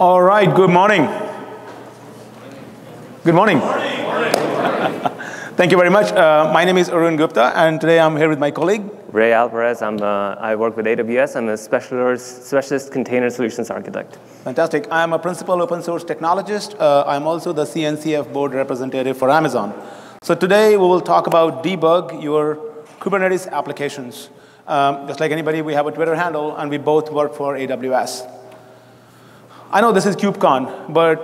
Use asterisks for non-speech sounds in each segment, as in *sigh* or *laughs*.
All right, good morning. Good morning. *laughs* Thank you very much. Uh, my name is Arun Gupta, and today I'm here with my colleague. Re Alvarez, I'm, uh, I work with AWS. I'm a specialist, specialist container solutions architect. Fantastic. I'm a principal open source technologist. Uh, I'm also the CNCF board representative for Amazon. So today we will talk about debug your Kubernetes applications. Um, just like anybody, we have a Twitter handle, and we both work for AWS. I know this is KubeCon, but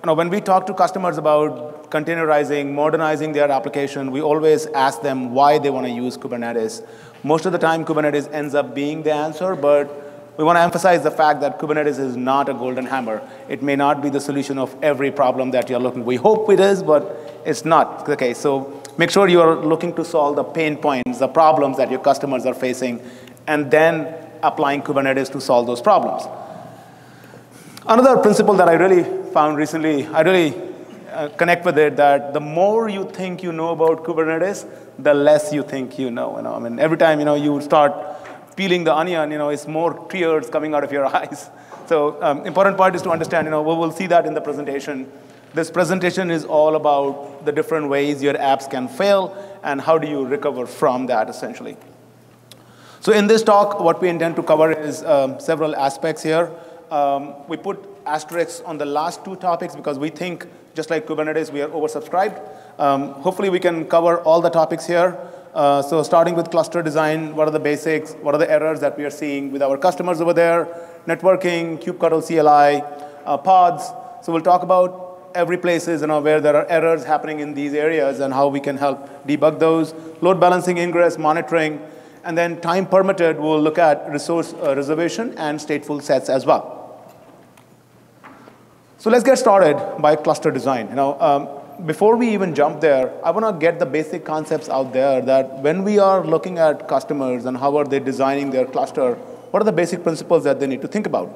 you know, when we talk to customers about containerizing, modernizing their application, we always ask them why they want to use Kubernetes. Most of the time, Kubernetes ends up being the answer, but we want to emphasize the fact that Kubernetes is not a golden hammer. It may not be the solution of every problem that you're looking. We hope it is, but it's not the case. So make sure you're looking to solve the pain points, the problems that your customers are facing, and then applying Kubernetes to solve those problems. Another principle that I really found recently, I really uh, connect with it, that the more you think you know about Kubernetes, the less you think you know. You know, I mean, every time you know you start peeling the onion, you know, it's more tears coming out of your *laughs* eyes. So um, important part is to understand, you know, we will see that in the presentation. This presentation is all about the different ways your apps can fail and how do you recover from that, essentially. So in this talk, what we intend to cover is um, several aspects here. Um, we put asterisks on the last two topics because we think, just like Kubernetes, we are oversubscribed. Um, hopefully, we can cover all the topics here. Uh, so starting with cluster design, what are the basics? What are the errors that we are seeing with our customers over there? Networking, kubectl CLI, uh, pods. So we'll talk about every places you know, where there are errors happening in these areas and how we can help debug those. Load balancing, ingress, monitoring, and then time permitted, we'll look at resource uh, reservation and stateful sets as well. So let's get started by cluster design. You know, um, before we even jump there, I want to get the basic concepts out there that when we are looking at customers and how are they designing their cluster, what are the basic principles that they need to think about?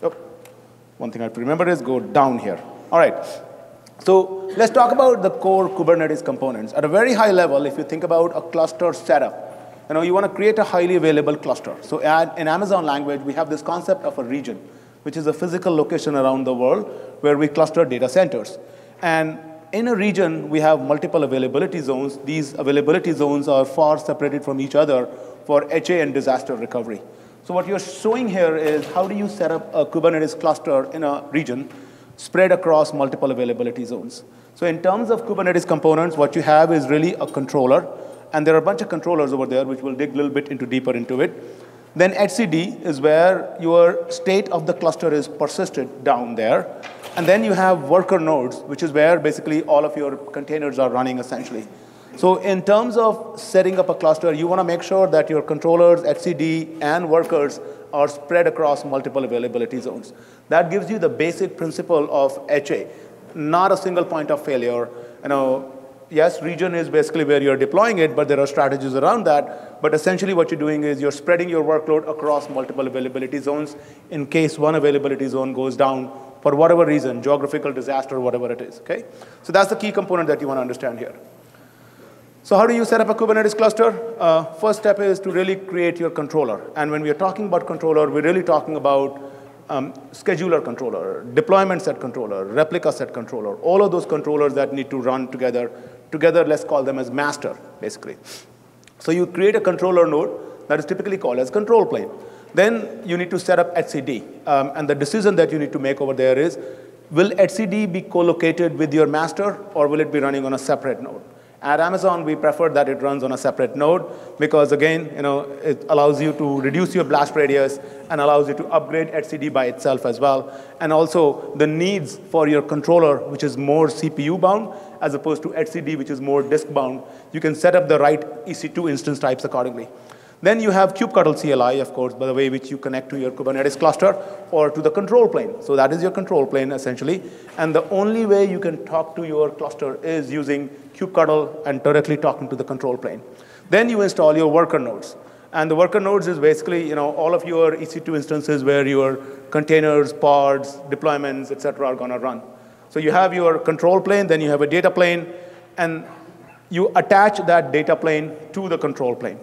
Oh, one thing I have to remember is go down here. All right. So let's talk about the core Kubernetes components. At a very high level, if you think about a cluster setup, you know, you want to create a highly available cluster. So in Amazon language, we have this concept of a region, which is a physical location around the world where we cluster data centers. And in a region, we have multiple availability zones. These availability zones are far separated from each other for HA and disaster recovery. So what you're showing here is how do you set up a Kubernetes cluster in a region spread across multiple availability zones. So in terms of Kubernetes components, what you have is really a controller, and there are a bunch of controllers over there, which we'll dig a little bit into deeper into it. Then etcd is where your state of the cluster is persisted down there. And then you have worker nodes, which is where basically all of your containers are running essentially. So in terms of setting up a cluster, you want to make sure that your controllers, etcd, and workers are spread across multiple availability zones. That gives you the basic principle of HA, not a single point of failure. You know, yes, region is basically where you're deploying it, but there are strategies around that. But essentially what you're doing is you're spreading your workload across multiple availability zones in case one availability zone goes down for whatever reason, geographical disaster, whatever it is, okay? So that's the key component that you want to understand here. So how do you set up a Kubernetes cluster? Uh, first step is to really create your controller. And when we are talking about controller, we're really talking about um, scheduler controller, deployment set controller, replica set controller, all of those controllers that need to run together. Together, let's call them as master, basically. So you create a controller node that is typically called as control plane. Then you need to set up etcd. Um, and the decision that you need to make over there is, will etcd be co-located with your master, or will it be running on a separate node? At Amazon, we prefer that it runs on a separate node because, again, you know, it allows you to reduce your blast radius and allows you to upgrade etcd by itself as well. And also the needs for your controller, which is more CPU bound, as opposed to etcd, which is more disk bound, you can set up the right EC2 instance types accordingly. Then you have kubectl CLI, of course, by the way which you connect to your Kubernetes cluster or to the control plane. So that is your control plane, essentially. And the only way you can talk to your cluster is using kubectl and directly talking to the control plane. Then you install your worker nodes. And the worker nodes is basically you know, all of your EC2 instances where your containers, pods, deployments, et cetera, are going to run. So you have your control plane, then you have a data plane, and you attach that data plane to the control plane.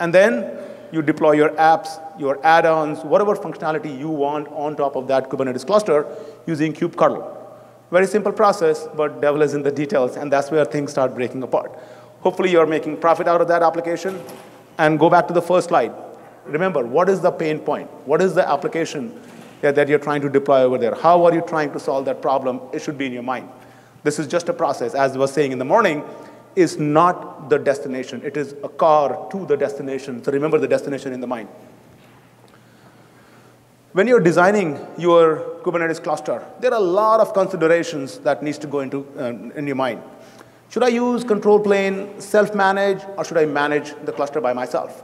And then you deploy your apps your add-ons, whatever functionality you want on top of that Kubernetes cluster using kubectl. Very simple process, but devil is in the details, and that's where things start breaking apart. Hopefully, you're making profit out of that application. And go back to the first slide. Remember, what is the pain point? What is the application that you're trying to deploy over there? How are you trying to solve that problem? It should be in your mind. This is just a process. As I was saying in the morning, is not the destination. It is a car to the destination. So remember the destination in the mind. When you're designing your Kubernetes cluster, there are a lot of considerations that needs to go into uh, in your mind. Should I use control plane, self-manage, or should I manage the cluster by myself?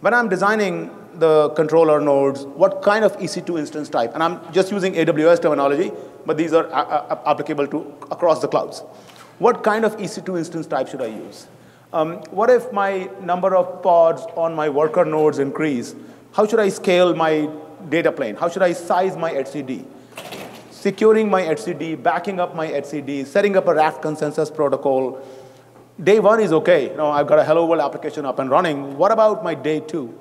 When I'm designing the controller nodes, what kind of EC2 instance type? And I'm just using AWS terminology, but these are uh, uh, applicable to across the clouds. What kind of EC2 instance type should I use? Um, what if my number of pods on my worker nodes increase? How should I scale my data plane? How should I size my etcd? securing my etcd, backing up my etcd, setting up a Raft consensus protocol. Day one is okay. You know, I've got a Hello World application up and running. What about my day two?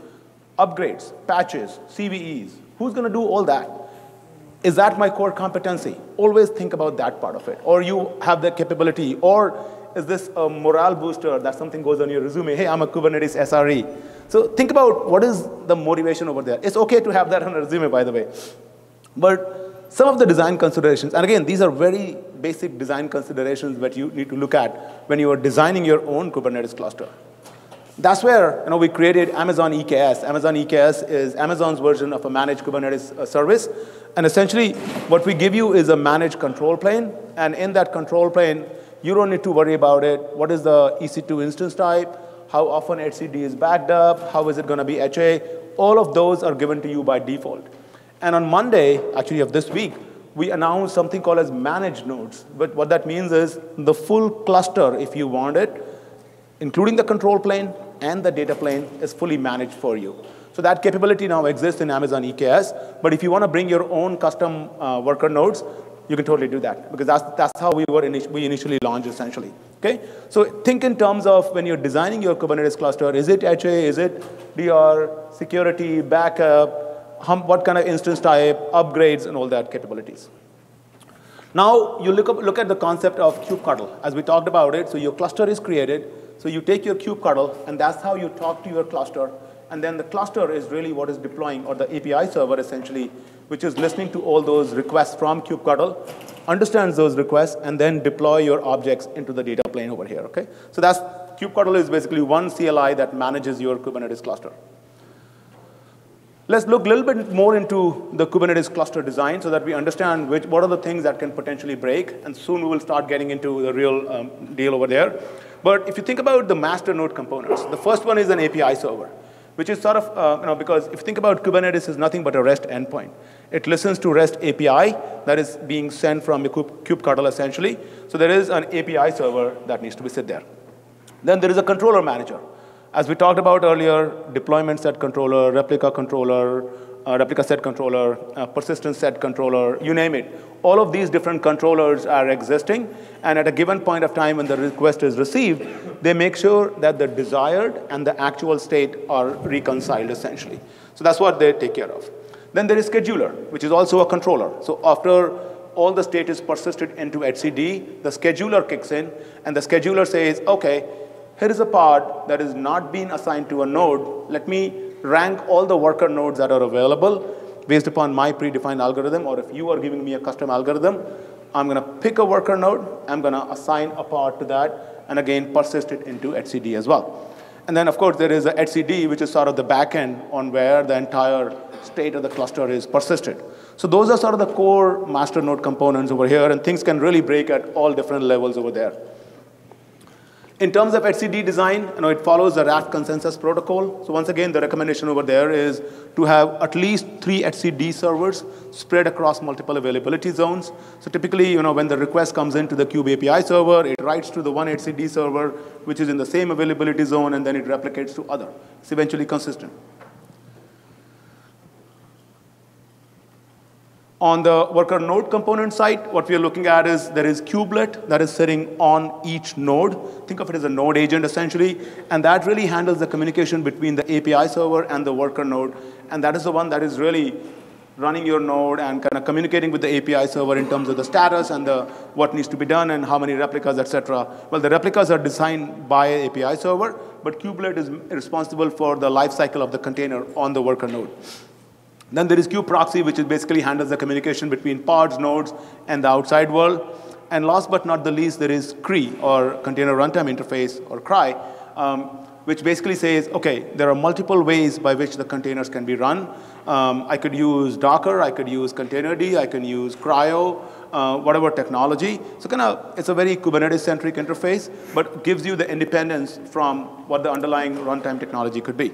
Upgrades, patches, CVEs. Who's going to do all that? Is that my core competency? Always think about that part of it. Or you have the capability. Or is this a morale booster that something goes on your resume? Hey, I'm a Kubernetes SRE. So think about what is the motivation over there. It's okay to have that on a resume, by the way. But some of the design considerations, and again, these are very basic design considerations that you need to look at when you are designing your own Kubernetes cluster. That's where you know, we created Amazon EKS. Amazon EKS is Amazon's version of a managed Kubernetes uh, service. And essentially, what we give you is a managed control plane. And in that control plane, you don't need to worry about it. What is the EC2 instance type? How often etcd is backed up? How is it going to be HA? All of those are given to you by default. And on Monday, actually of this week, we announced something called as managed nodes. But what that means is the full cluster, if you want it, including the control plane and the data plane, is fully managed for you. So that capability now exists in Amazon EKS. But if you want to bring your own custom uh, worker nodes, you can totally do that because that's, that's how we, were init we initially launched essentially. Okay? So think in terms of when you're designing your Kubernetes cluster, is it HA, is it DR, security, backup, what kind of instance type, upgrades, and all that capabilities. Now, you look, up, look at the concept of kubectl. As we talked about it, so your cluster is created. So you take your kubectl, and that's how you talk to your cluster. And then the cluster is really what is deploying, or the API server essentially, which is listening to all those requests from kubectl, understands those requests, and then deploy your objects into the data plane over here, okay? So that's, kubectl is basically one CLI that manages your Kubernetes cluster. Let's look a little bit more into the Kubernetes cluster design so that we understand which, what are the things that can potentially break, and soon we will start getting into the real um, deal over there. But if you think about the master node components, the first one is an API server, which is sort of, uh, you know, because if you think about Kubernetes is nothing but a REST endpoint. It listens to REST API that is being sent from a kubectl essentially. So there is an API server that needs to be sit there. Then there is a controller manager. As we talked about earlier, deployment set controller, replica controller, uh, replica set controller, uh, persistent set controller, you name it. All of these different controllers are existing, and at a given point of time when the request is received, they make sure that the desired and the actual state are reconciled essentially. So that's what they take care of. Then there is scheduler, which is also a controller. So after all the state is persisted into etcd, the scheduler kicks in, and the scheduler says, okay, here is a pod that is not being assigned to a node. Let me rank all the worker nodes that are available based upon my predefined algorithm, or if you are giving me a custom algorithm, I'm going to pick a worker node, I'm going to assign a part to that, and again, persist it into etcd as well. And then, of course, there is a etcd, which is sort of the backend on where the entire state of the cluster is persisted. So those are sort of the core master node components over here, and things can really break at all different levels over there. In terms of etcd design, you know, it follows the Raft consensus protocol. So once again, the recommendation over there is to have at least three etcd servers spread across multiple availability zones. So typically, you know, when the request comes into the Kube API server, it writes to the one etcd server, which is in the same availability zone, and then it replicates to other. It's eventually consistent. On the worker node component side, what we are looking at is there is kubelet that is sitting on each node. Think of it as a node agent essentially, and that really handles the communication between the API server and the worker node. And that is the one that is really running your node and kind of communicating with the API server in terms of the status and the, what needs to be done and how many replicas, et cetera. Well, the replicas are designed by API server, but Kubelet is responsible for the lifecycle of the container on the worker node. Then there is kubeproxy, which is basically handles the communication between pods, nodes, and the outside world. And last but not the least, there is CRI, or Container Runtime Interface, or CRI, um, which basically says, okay, there are multiple ways by which the containers can be run. Um, I could use Docker, I could use Containerd, I can use CRI-O, uh, whatever technology. So kind of, it's a very Kubernetes-centric interface, but gives you the independence from what the underlying runtime technology could be.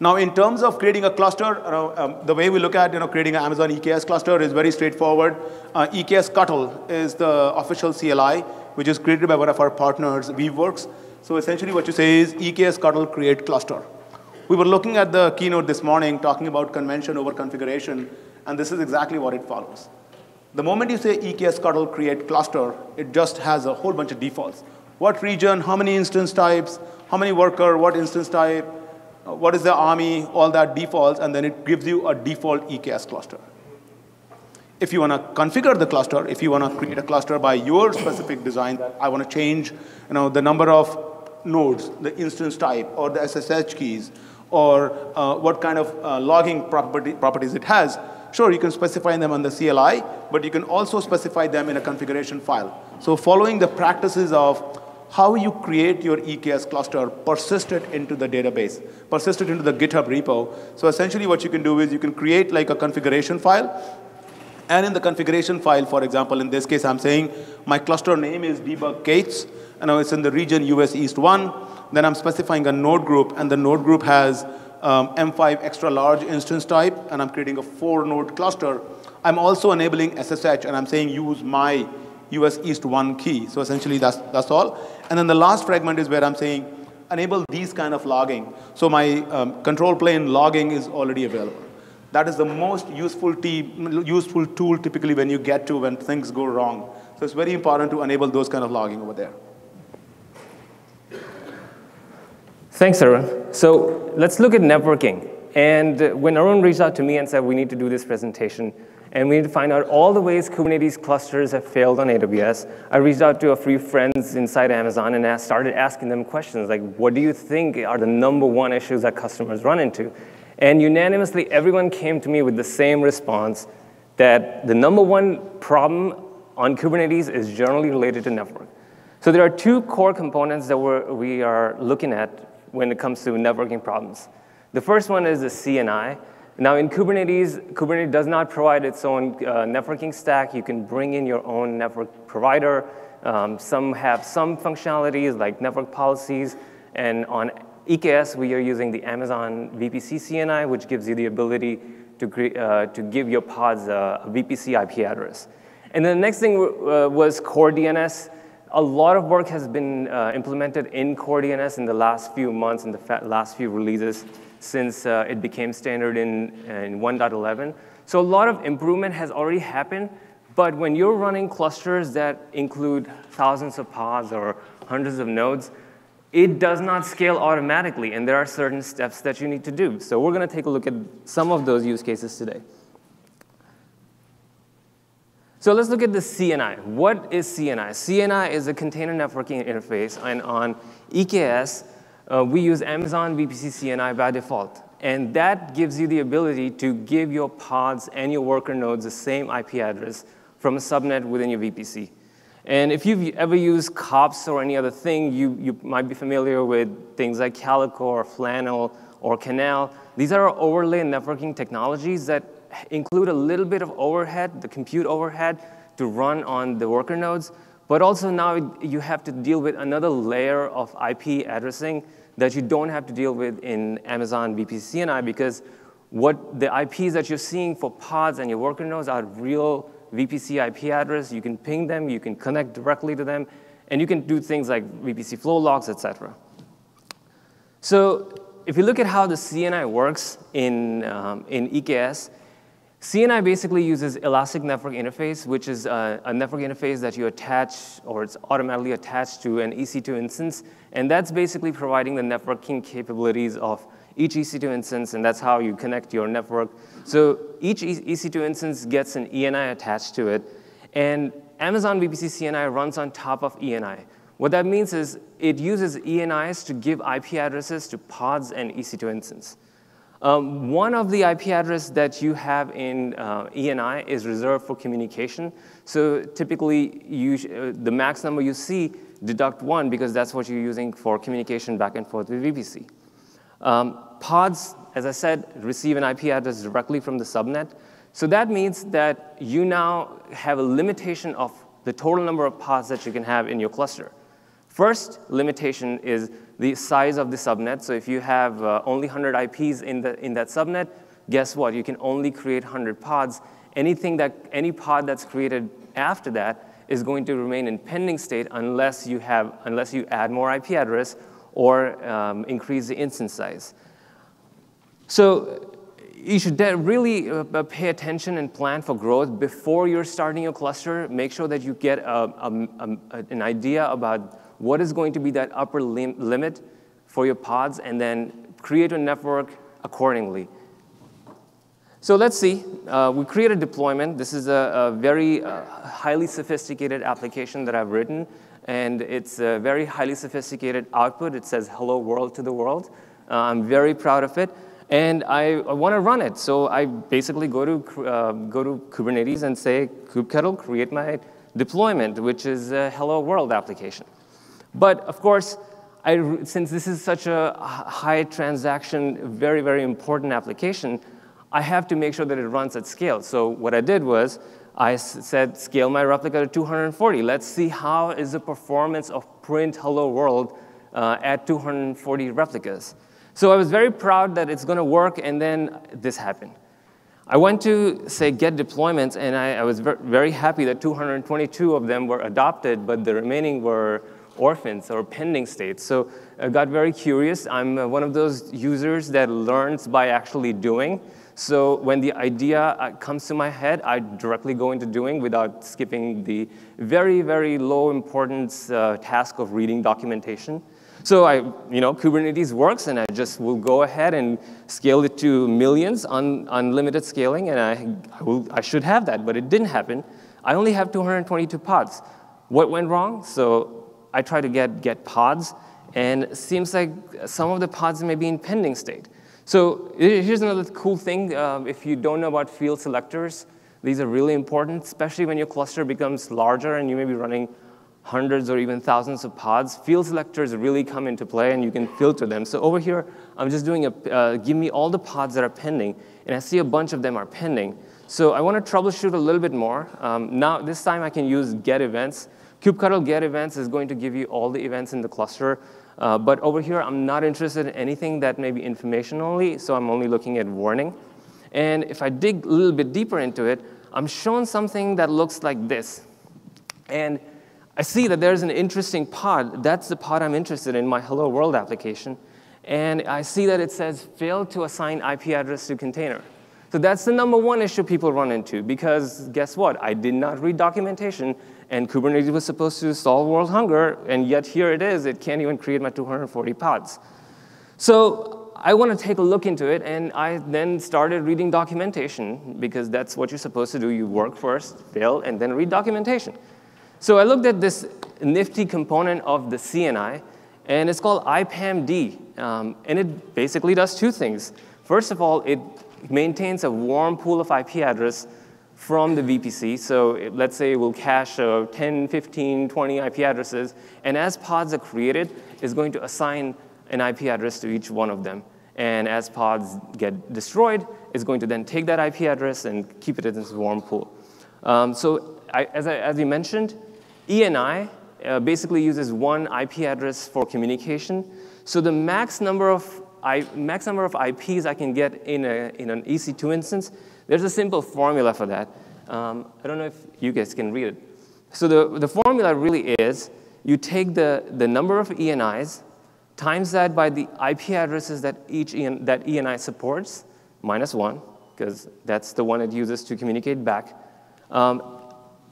Now, in terms of creating a cluster, know, um, the way we look at you know, creating an Amazon EKS cluster is very straightforward. Uh, eksctl is the official CLI, which is created by one of our partners, Weaveworks. So essentially what you say is eksctl create cluster. We were looking at the keynote this morning talking about convention over configuration, and this is exactly what it follows. The moment you say eksctl create cluster, it just has a whole bunch of defaults. What region, how many instance types, how many worker, what instance type, uh, what is the AMI, all that defaults, and then it gives you a default EKS cluster. If you want to configure the cluster, if you want to create a cluster by your specific design, I want to change you know, the number of nodes, the instance type, or the SSH keys, or uh, what kind of uh, logging property, properties it has, sure, you can specify them on the CLI, but you can also specify them in a configuration file. So following the practices of how you create your EKS cluster persisted into the database, persisted into the GitHub repo. So essentially what you can do is you can create like a configuration file, and in the configuration file, for example, in this case, I'm saying my cluster name is debug K8s, and it's in the region US East 1. Then I'm specifying a node group, and the node group has um, M5 extra large instance type, and I'm creating a four node cluster. I'm also enabling SSH, and I'm saying use my US East 1 key. So essentially, that's, that's all. And then the last fragment is where I'm saying enable these kind of logging. So my um, control plane logging is already available. That is the most useful, useful tool typically when you get to when things go wrong. So it's very important to enable those kind of logging over there. Thanks, Arun. So let's look at networking. And when Arun reached out to me and said we need to do this presentation, and we need to find out all the ways Kubernetes clusters have failed on AWS. I reached out to a few friends inside Amazon and asked, started asking them questions like, what do you think are the number one issues that customers run into? And unanimously, everyone came to me with the same response that the number one problem on Kubernetes is generally related to network. So there are two core components that we're, we are looking at when it comes to networking problems. The first one is the CNI, now in Kubernetes, Kubernetes does not provide its own uh, networking stack. You can bring in your own network provider. Um, some have some functionalities like network policies. And on EKS, we are using the Amazon VPC CNI, which gives you the ability to, uh, to give your pods a, VPC IP address. And then the next thing uh, was core DNS. A lot of work has been uh, implemented in core DNS in the last few months, in the last few releases since uh, it became standard in, in 1.11. So a lot of improvement has already happened, but when you're running clusters that include thousands of pods or hundreds of nodes, it does not scale automatically, and there are certain steps that you need to do. So we're going to take a look at some of those use cases today. So let's look at the CNI. What is CNI? CNI is a container networking interface, and on EKS, uh, we use Amazon VPC CNI by default. And that gives you the ability to give your pods and your worker nodes the same IP address from a subnet within your VPC. And if you've ever used kops or any other thing, you, you might be familiar with things like Calico or Flannel or Canal. These are overlay networking technologies that include a little bit of overhead, the compute overhead, to run on the worker nodes. But also now you have to deal with another layer of IP addressing that you don't have to deal with in Amazon VPC CNI because what the IPs that you're seeing for pods and your worker nodes are real VPC IP address. You can ping them, you can connect directly to them, and you can do things like VPC flow logs, etc. So if you look at how the CNI works in, um, in EKS, CNI basically uses Elastic Network Interface, which is a, a, network interface that you attach, or it's automatically attached to an EC2 instance, and that's basically providing the networking capabilities of each EC2 instance, and that's how you connect your network. So each EC2 instance gets an ENI attached to it, and Amazon VPC CNI runs on top of ENI. What that means is it uses ENIs to give IP addresses to pods and EC2 instance. Um, one of the IP address that you have in uh, ENI is reserved for communication. So typically, you, uh, the max number you see, deduct one because that's what you're using for communication back and forth with VPC. Um, pods, as I said, receive an IP address directly from the subnet. So that means that you now have a limitation of the total number of pods that you can have in your cluster. First limitation is the size of the subnet. So if you have uh, only 100 IPs in, the, in that subnet, guess what? You can only create 100 pods. Anything that, any pod that's created after that is going to remain in pending state unless you, have, unless you add more IP address or um, increase the instance size. So you should really uh, pay attention and plan for growth before you're starting your cluster. Make sure that you get a, a, a, an idea about what is going to be that upper lim limit for your pods, and then create a network accordingly. So let's see. Uh, we create a deployment. This is a, a very uh, highly sophisticated application that I've written, and it's a very highly sophisticated output. It says hello world to the world. Uh, I'm very proud of it. And I, I want to run it. So I basically go to, uh, go to Kubernetes and say, kubectl, create my deployment, which is a hello world application. But of course, I, since this is such a high transaction, very, very important application, I have to make sure that it runs at scale. So what I did was I said, scale my replica to 240. Let's see how is the performance of print hello world uh, at 240 replicas. So I was very proud that it's going to work, and then this happened. I went to say get deployments, and I, I was ver very happy that 222 of them were adopted, but the remaining were orphans or pending states. So I got very curious. I'm uh, one of those users that learns by actually doing. So when the idea uh, comes to my head, I directly go into doing without skipping the very, very low importance uh, task of reading documentation. So I, you know, Kubernetes works, and I just will go ahead and scale it to millions, un unlimited scaling, and I, I, will, I should have that, but it didn't happen. I only have 222 pods. What went wrong? So I try to get, get pods, and it seems like some of the pods may be in pending state. So here's another cool thing. Uh, if you don't know about field selectors, these are really important, especially when your cluster becomes larger and you may be running hundreds or even thousands of pods. Field selectors really come into play and you can filter them. So over here, I'm just doing a, uh, give me all the pods that are pending, and I see a bunch of them are pending. So I want to troubleshoot a little bit more. Um, now, this time I can use get events. Kubectl get events is going to give you all the events in the cluster. Uh, but over here, I'm not interested in anything that may be information only, so I'm only looking at warning. And if I dig a little bit deeper into it, I'm shown something that looks like this. And I see that there's an interesting pod. That's the pod I'm interested in, my Hello World application. And I see that it says failed to assign IP address to container. So that's the number one issue people run into because guess what? I did not read documentation and Kubernetes was supposed to solve world hunger, and yet here it is, it can't even create my 240 pods. So I want to take a look into it, and I then started reading documentation, because that's what you're supposed to do. You work first, fail, and then read documentation. So I looked at this nifty component of the CNI, and it's called IPAMD, um, and it basically does two things. First of all, it maintains a warm pool of IP address from the VPC. So let's say we'll cache uh, 10, 15, 20 IP addresses, and as pods are created, it's going to assign an IP address to each one of them. And as pods get destroyed, it's going to then take that IP address and keep it in this warm pool. Um, so I, as, I, as you mentioned, ENI uh, basically uses one IP address for communication. So the max number of, I, max number of IPs I can get in, a, in an EC2 instance there's a simple formula for that. Um, I don't know if you guys can read it. So the, the formula really is you take the, the number of ENIs, times that by the IP addresses that each EN, that ENI supports, minus one, because that's the one it uses to communicate back. Um,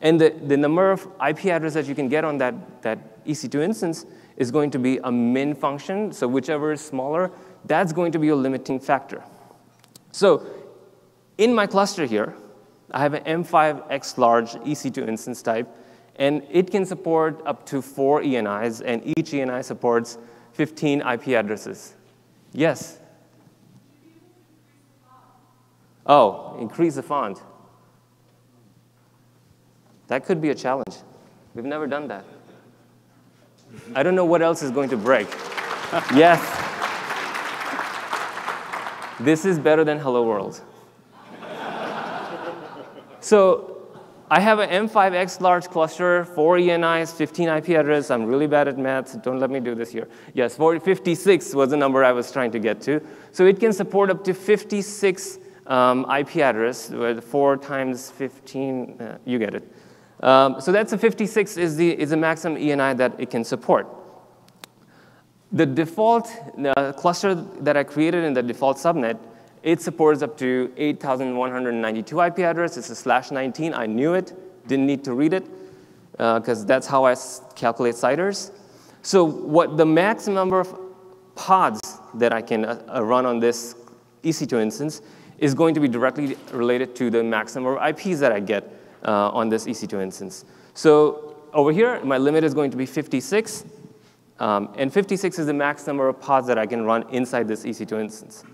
and the, the number of IP addresses that you can get on that, that EC2 instance is going to be a min function. So whichever is smaller, that's going to be your limiting factor. So in my cluster here, I have an M5X large EC2 instance type, and it can support up to four ENIs, and each ENI supports 15 IP addresses. Yes? Oh, increase the font. That could be a challenge. We've never done that. I don't know what else is going to break. *laughs* yes. This is better than Hello World. So I have an M5X large cluster, four ENIs, 15 IP address. I'm really bad at math. Don't let me do this here. Yes, 56 was the number I was trying to get to. So it can support up to 56 um, IP address, with four times 15, uh, you get it. Um, so that's a 56 is the, is the maximum ENI that it can support. The default uh, cluster that I created in the default subnet, it supports up to 8,192 IP addresses. It's a slash 19. I knew it, didn't need to read it, because uh, that's how I calculate CIDRs. So what the max number of pods that I can uh, uh run on this EC2 instance is going to be directly related to the max number of IPs that I get uh, on this EC2 instance. So over here, my limit is going to be 56. Um, and 56 is the max number of pods that I can run inside this EC2 instance.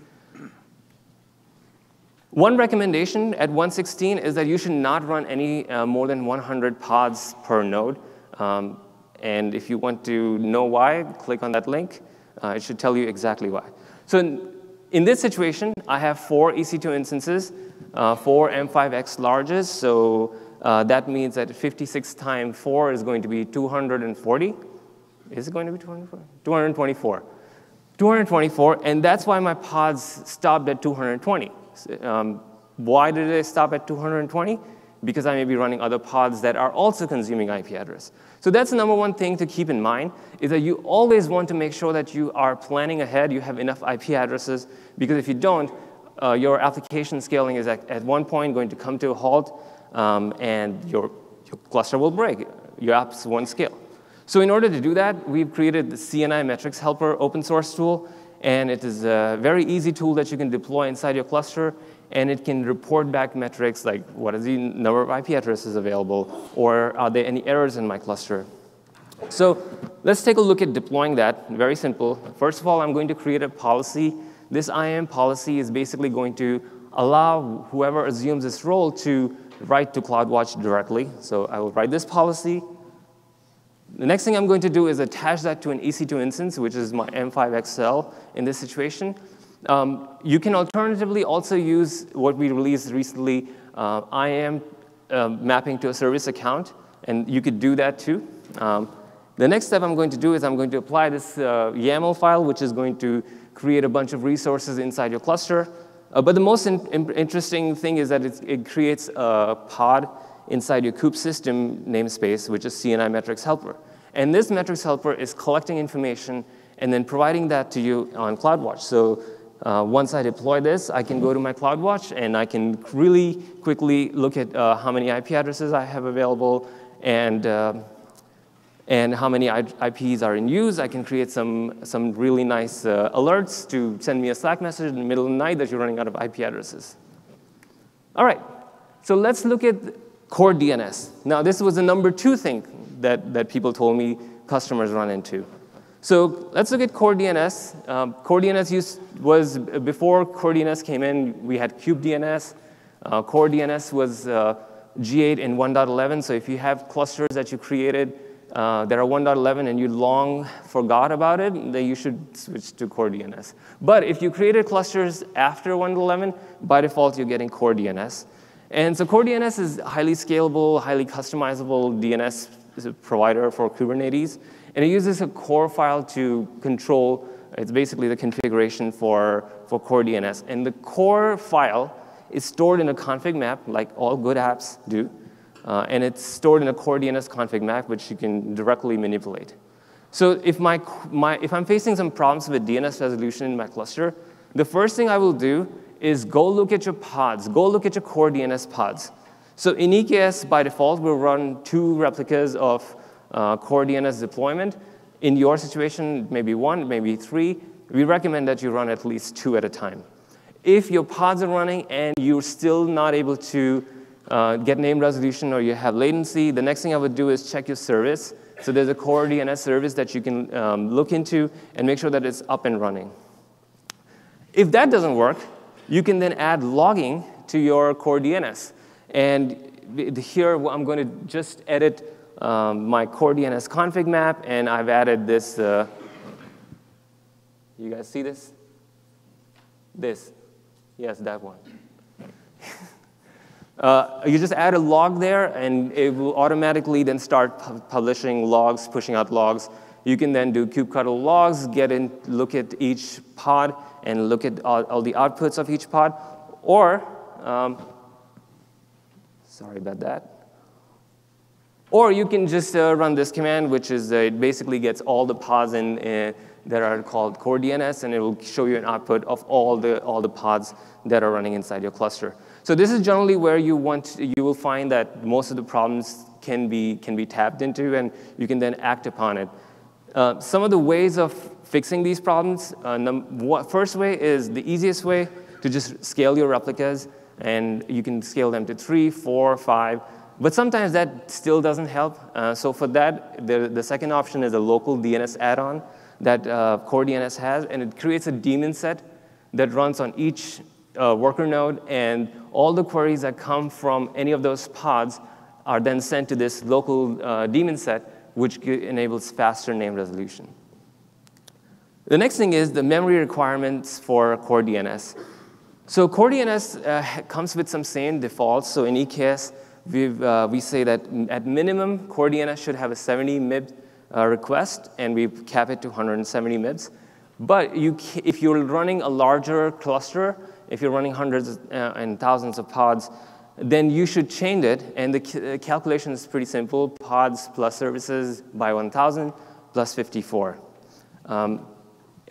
One recommendation at 116 is that you should not run any uh, more than 100 pods per node. Um, and if you want to know why, click on that link. Uh, it should tell you exactly why. So in, in this situation, I have four EC2 instances, uh, four M5X larges. So uh, that means that 56 times 4 is going to be 240. Is it going to be 224? 224. 224, and that's why my pods stopped at 220. Um, why did they stop at 220? Because I may be running other pods that are also consuming IP address. So that's the number one thing to keep in mind, is that you always want to make sure that you are planning ahead, you have enough IP addresses, because if you don't, uh, your application scaling is at, at one point going to come to a halt, um, and your, your cluster will break. Your apps won't scale. So in order to do that, we've created the CNI Metrics Helper open source tool, and it is a very easy tool that you can deploy inside your cluster, and it can report back metrics like what is the number of IP addresses available, or are there any errors in my cluster. So let's take a look at deploying that, very simple. First of all, I'm going to create a policy. This IAM policy is basically going to allow whoever assumes this role to write to CloudWatch directly. So I will write this policy. The next thing I'm going to do is attach that to an EC2 instance, which is my M5XL in this situation. Um, you can alternatively also use what we released recently, uh, IAM uh, mapping to a service account, and you could do that too. Um, the next step I'm going to do is I'm going to apply this uh, YAML file, which is going to create a bunch of resources inside your cluster. Uh, but the most in, in, interesting thing is that it creates a pod inside your kube system namespace, which is CNI metrics helper. And this metrics helper is collecting information and then providing that to you on CloudWatch. So uh, once I deploy this, I can go to my CloudWatch and I can really quickly look at uh, how many IP addresses I have available and uh, and how many IPs are in use. I can create some, some really nice uh, alerts to send me a Slack message in the middle of the night that you're running out of IP addresses. All right, so let's look at core DNS. Now, this was the number two thing that, that people told me customers run into. So let's look at core DNS. Um, core DNS was, before core DNS came in, we had kube DNS. Uh, core DNS was uh, GA in 1.11, so if you have clusters that you created uh, that are 1.11 and you long forgot about it, then you should switch to core DNS. But if you created clusters after 1.11, by default, you're getting core DNS. And so core DNS is highly scalable, highly customizable DNS provider for Kubernetes. And it uses a core file to control, it's basically the configuration for, for core DNS. And the core file is stored in a config map, like all good apps do. Uh, and it's stored in a core DNS config map, which you can directly manipulate. So if, my, my, if I'm facing some problems with DNS resolution in my cluster, the first thing I will do is go look at your pods. Go look at your core DNS pods. So in EKS, by default, we'll run two replicas of uh, core DNS deployment. In your situation, maybe one, maybe three. We recommend that you run at least two at a time. If your pods are running and you're still not able to uh, get name resolution or you have latency, the next thing I would do is check your service. So there's a core DNS service that you can um, look into and make sure that it's up and running. If that doesn't work, you can then add logging to your core DNS. And here I'm going to just edit um, my core DNS config map, and I've added this. Uh, you guys see this? This. Yes, that one. *laughs* uh, you just add a log there, and it will automatically then start pu publishing logs, pushing out logs. You can then do kubectl logs, get in, look at each pod, and look at all, all the outputs of each pod. Or, um, sorry about that. Or you can just uh, run this command, which is uh, it basically gets all the pods in, uh, that are called core DNS, and it will show you an output of all the, all the pods that are running inside your cluster. So this is generally where you want, you will find that most of the problems can be, can be tapped into, and you can then act upon it. Uh, some of the ways of fixing these problems, uh, first way is the easiest way to just scale your replicas, and you can scale them to three, four, five, but sometimes that still doesn't help. Uh, so for that, the, the second option is a local DNS add-on that uh, Core DNS has, and it creates a daemon set that runs on each uh, worker node, and all the queries that come from any of those pods are then sent to this local uh, daemon set, which enables faster name resolution. The next thing is the memory requirements for Core DNS. So Core DNS uh, comes with some same defaults. So in EKS, uh, we say that at minimum, core DNS should have a 70 MIB uh, request, and we cap it to 170 MIBs. But you, if you're running a larger cluster, if you're running hundreds uh, and thousands of pods, then you should change it. And the uh, calculation is pretty simple. Pods plus services by 1,000 plus 54. Um,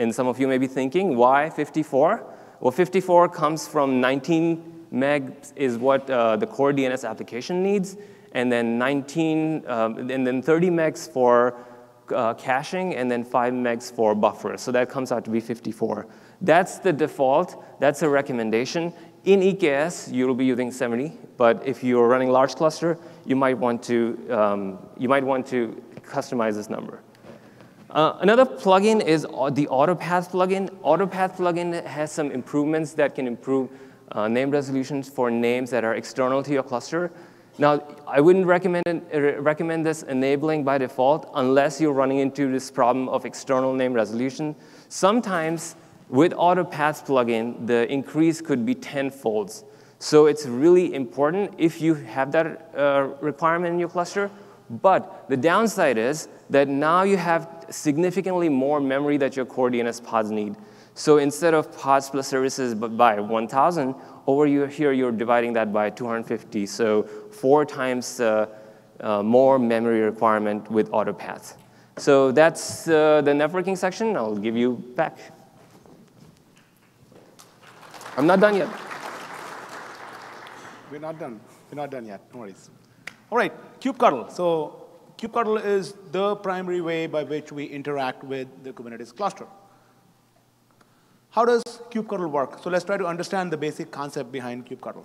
and some of you may be thinking, why 54? Well, 54 comes from 19 meg is what uh, the core DNS application needs, and then 19, um, and then 30 megs for uh, caching, and then 5 megs for buffer. So that comes out to be 54. That's the default. That's a recommendation. In EKS, you'll be using 70, but if you're running large cluster, you might want to, um, you might want to customize this number. Uh, another plugin is the AutoPath plugin. AutoPath plugin has some improvements that can improve uh, name resolutions for names that are external to your cluster. Now, I wouldn't recommend, uh, recommend this enabling by default unless you're running into this problem of external name resolution. Sometimes with AutoPath plugin, the increase could be tenfolds. So it's really important if you have that uh, requirement in your cluster. But the downside is that now you have significantly more memory that your core DNS pods need. So instead of pods plus services by 1,000, over here you're dividing that by 250. So four times uh, uh, more memory requirement with AutoPath. So that's uh, the networking section. I'll give you back. I'm not done yet. We're not done. We're not done yet. No worries. All right, kubectl. So kubectl is the primary way by which we interact with the Kubernetes cluster. How does kubectl work? So let's try to understand the basic concept behind kubectl.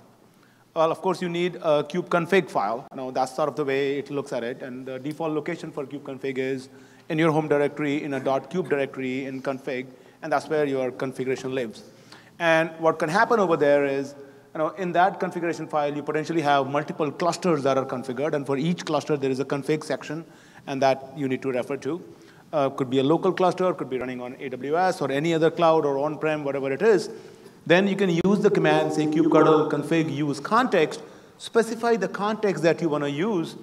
Well, of course, you need a kubeconfig file. Now, that's sort of the way it looks at it. And the default location for kubeconfig is in your home directory, in a .kube directory in config, and that's where your configuration lives. And what can happen over there is, you know, in that configuration file, you potentially have multiple clusters that are configured, and for each cluster, there is a config section, and that you need to refer to uh, could be a local cluster, could be running on AWS or any other cloud or on-prem, whatever it is, then you can use the command, say kubectl config use context, specify the context that you want to use,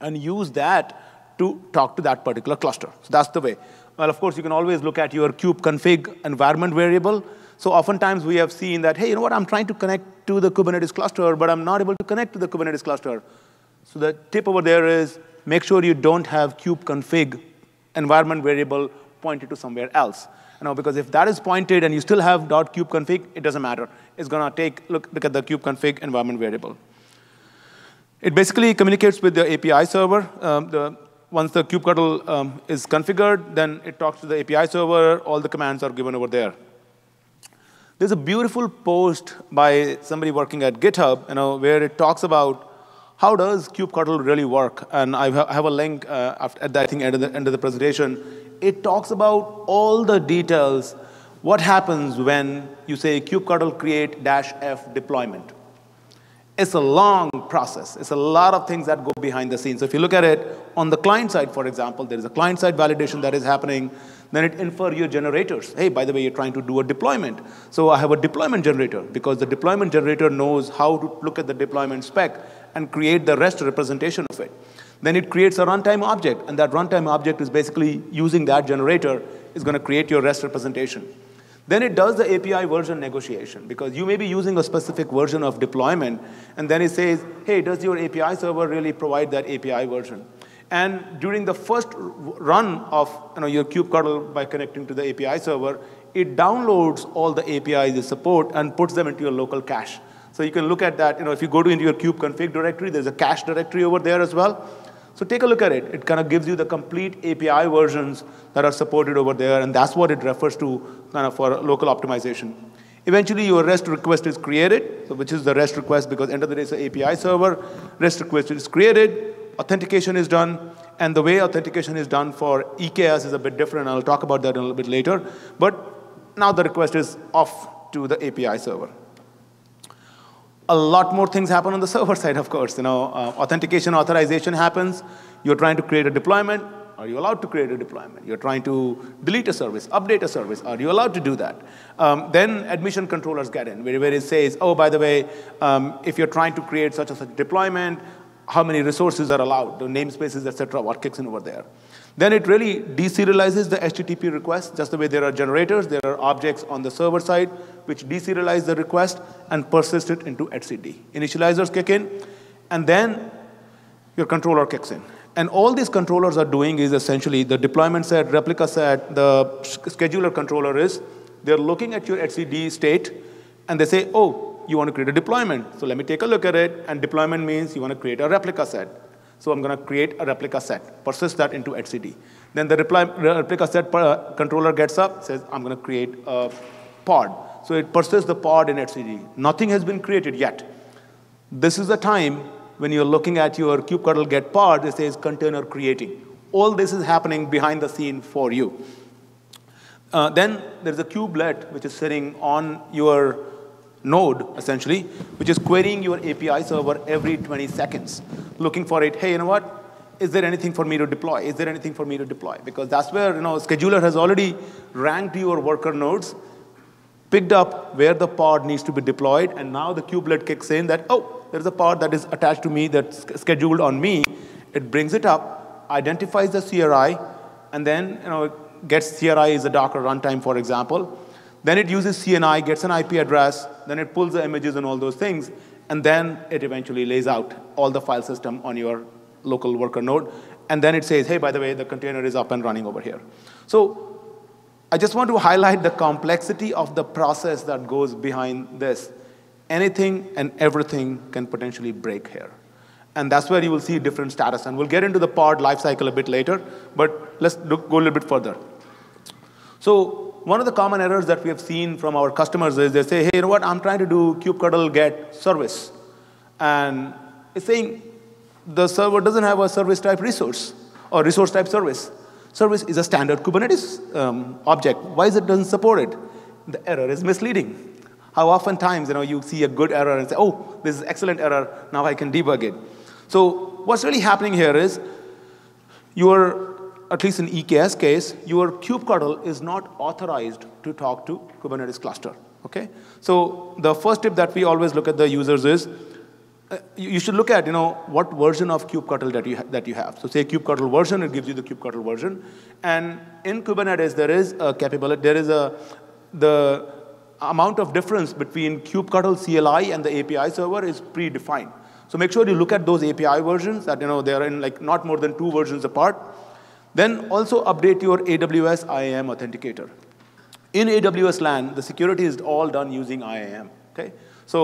and use that to talk to that particular cluster. So that's the way. Well, of course, you can always look at your kube config environment variable. So oftentimes we have seen that, hey, you know what, I'm trying to connect to the Kubernetes cluster, but I'm not able to connect to the Kubernetes cluster. So the tip over there is make sure you don't have kube config environment variable pointed to somewhere else. You know, because if that is pointed and you still have .kubeconfig, it doesn't matter. It's going to take look, look at the kubeconfig environment variable. It basically communicates with the API server. Um, the, once the kubectl um, is configured, then it talks to the API server. All the commands are given over there. There's a beautiful post by somebody working at GitHub, you know, where it talks about how does kubectl really work? And I have a link uh, at the, I think, end of, the, end of the presentation. It talks about all the details. What happens when you say kubectl create dash f deployment? It's a long process. It's a lot of things that go behind the scenes. So if you look at it on the client side, for example, there is a client-side validation that is happening. Then it infer your generators. Hey, by the way, you're trying to do a deployment. So I have a deployment generator because the deployment generator knows how to look at the deployment spec and create the REST representation of it. Then it creates a runtime object, and that runtime object is basically using that generator is going to create your REST representation. Then it does the API version negotiation because you may be using a specific version of deployment, and then it says, hey, does your API server really provide that API version? And during the first run of you know, your kubectl by connecting to the API server, it downloads all the APIs you support and puts them into your local cache. So you can look at that. You know, if you go to into your kube config directory, there's a cache directory over there as well. So take a look at it. It kind of gives you the complete API versions that are supported over there, and that's what it refers to kind of for local optimization. Eventually, your REST request is created, so which is the REST request because end of the day, it's an API server. REST request is created, authentication is done, and the way authentication is done for EKS is a bit different. I'll talk about that a little bit later. But now the request is off to the API server a lot more things happen on the *laughs* server side, of course. You know, uh, authentication, authorization happens. You're trying to create a deployment. Are you allowed to create a deployment? You're trying to delete a service, update a service. Are you allowed to do that? Um, then admission controllers get in, where, where it says, oh, by the way, um, if you're trying to create such and such deployment, how many resources are allowed, the namespaces, et cetera, what kicks in over there. Then it really deserializes the HTTP request, just the way there are generators, there are objects on the server side, which deserialize the request and persist it into etcd. Initializers kick in, and then your controller kicks in. And all these controllers are doing is essentially the deployment set, replica set, the scheduler controller is, they're looking at your etcd state, and they say, oh, you want to create a deployment. So let me take a look at it, and deployment means you want to create a replica set. So I'm going to create a replica set, persist that into etcd. Then the replica set uh, controller gets up, says, I'm going to create a pod. So it persists the pod in etcd. Nothing has been created yet. This is the time when you're looking at your kubectl get pod, it says container creating. All this is happening behind the scene for you. Uh, then there's a kubelet which is sitting on your node, essentially, which is querying your API server every 20 seconds, looking for it, hey, you know what? Is there anything for me to deploy? Is there anything for me to deploy? Because that's where, you know, scheduler has already ranked your worker nodes, picked up where the pod needs to be deployed, and now the kubelet kicks in that, oh, there's a pod that is attached to me that's scheduled on me. It brings it up, identifies the CRI, and then, you know, gets CRI is a Docker runtime, for example, then it uses CNI, gets an IP address, then it pulls the images and all those things, and then it eventually lays out all the file system on your local worker node. And then it says, hey, by the way, the container is up and running over here. So I just want to highlight the complexity of the process that goes behind this. Anything and everything can potentially break here. And that's where you will see different status. And we'll get into the pod lifecycle a bit later, but let's go a little bit further. So one of the common errors that we have seen from our customers is they say, hey, you know what, I'm trying to do kubectl get service. And it's saying the server doesn't have a service type resource or resource type service. Service is a standard Kubernetes um, object. Why is it doesn't support it? The error is misleading. How often times you know you see a good error and say, oh, this is excellent error, now I can debug it. So what's really happening here is your at least in EKS case, your kubectl is not authorized to talk to Kubernetes cluster. Okay? So the first tip that we always look at the users is, uh, you should look at you know what version of kubectl that you that you have. So say kubectl version, it gives you the kubectl version, and in Kubernetes there is a capability, there is a the amount of difference between kubectl CLI and the API server is predefined. So make sure you look at those API versions that you know they are in like not more than two versions apart. Then also update your AWS IAM authenticator. In AWS LAN, the security is all done using IAM, okay? So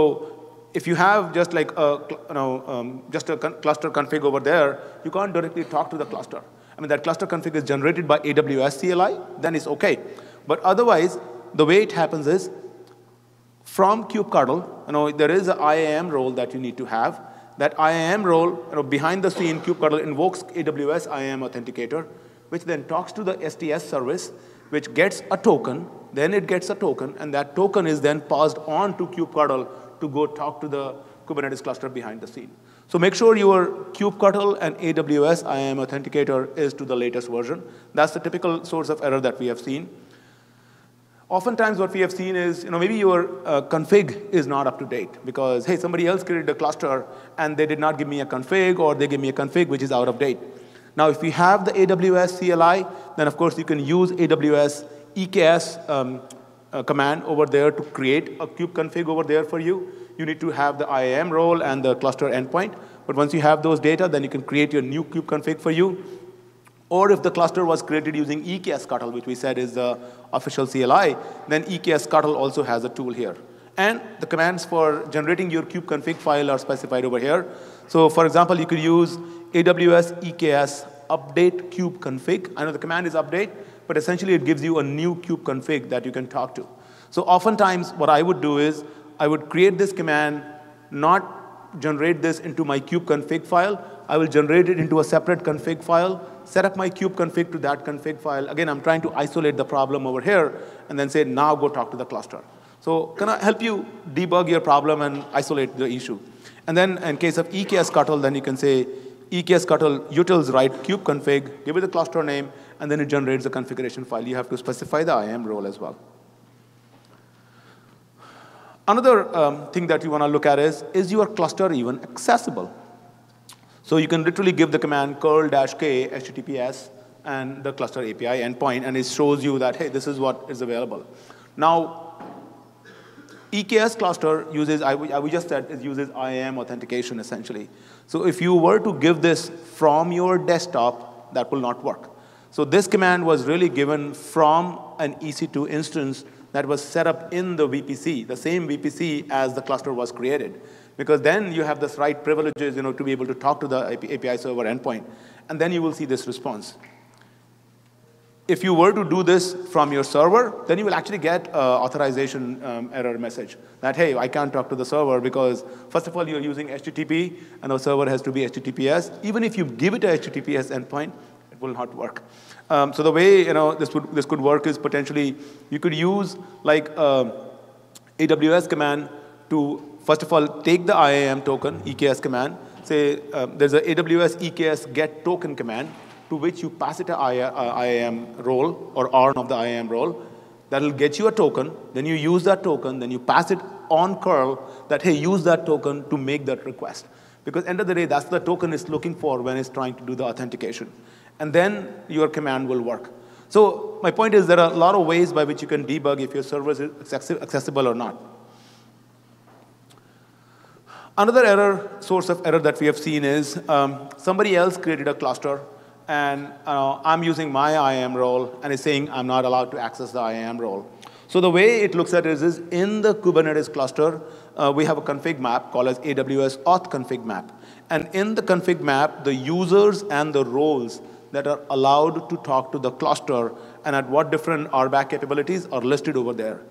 if you have just like a, you know, um, just a con cluster config over there, you can't directly talk to the cluster. I mean, that cluster config is generated by AWS CLI, then it's okay. But otherwise, the way it happens is from kubectl, you know, there is an IAM role that you need to have. That IAM role, you know, behind the scene, kubectl invokes AWS IAM authenticator, which then talks to the STS service, which gets a token, then it gets a token, and that token is then passed on to kubectl to go talk to the Kubernetes cluster behind the scene. So make sure your kubectl and AWS IAM authenticator is to the latest version. That's the typical source of error that we have seen. Oftentimes what we have seen is, you know, maybe your uh, config is not up to date because, hey, somebody else created a cluster and they did not give me a config or they gave me a config which is out of date. Now, if you have the AWS CLI, then of course you can use AWS EKS um, uh, command over there to create a kube config over there for you. You need to have the IAM role and the cluster endpoint. But once you have those data, then you can create your new kube config for you. Or if the cluster was created using eksctl, which we said is the official CLI, then eksctl also has a tool here. And the commands for generating your kube config file are specified over here. So for example, you could use AWS EKS update kube config. I know the command is update, but essentially it gives you a new kube config that you can talk to. So oftentimes what I would do is I would create this command, not generate this into my kube config file. I will generate it into a separate config file set up my kube config to that config file. Again, I'm trying to isolate the problem over here and then say, now go talk to the cluster. So can I help you debug your problem and isolate the issue? And then in case of eksctl, then you can say eksctl utils write kube config, give it the cluster name, and then it generates the configuration file. You have to specify the IAM role as well. Another um, thing that you want to look at is, is your cluster even accessible? So you can literally give the command curl-k HTTPS and the cluster API endpoint, and it shows you that, hey, this is what is available. Now, EKS cluster uses, I, we just said, it uses IAM authentication essentially. So if you were to give this from your desktop, that will not work. So this command was really given from an EC2 instance that was set up in the VPC, the same VPC as the cluster was created because then you have this right privileges you know, to be able to talk to the API server endpoint, and then you will see this response. If you were to do this from your server, then you will actually get an authorization um, error message that, hey, I can't talk to the server because, first of all, you're using HTTP, and the server has to be HTTPS. Even if you give it a HTTPS endpoint, it will not work. Um, so the way you know, this, would, this could work is potentially you could use like a AWS command to first of all, take the IAM token, EKS command. Say um, there's a AWS EKS get token command to which you pass it a IAM uh, role or ARN of the IAM role. That'll get you a token. Then you use that token. Then you pass it on curl that, hey, use that token to make that request. Because end of the day, that's the token it's looking for when it's trying to do the authentication. And then your command will work. So my point is there are a lot of ways by which you can debug if your server is accessible or not. Another error, source of error that we have seen is um, somebody else created a cluster and uh, I'm using my IAM role and it's saying I'm not allowed to access the IAM role. So the way it looks at it is, is in the Kubernetes cluster, uh, we have a config map called as AWS auth config map. And in the config map, the users and the roles that are allowed to talk to the cluster and at what different RBAC capabilities are listed over there.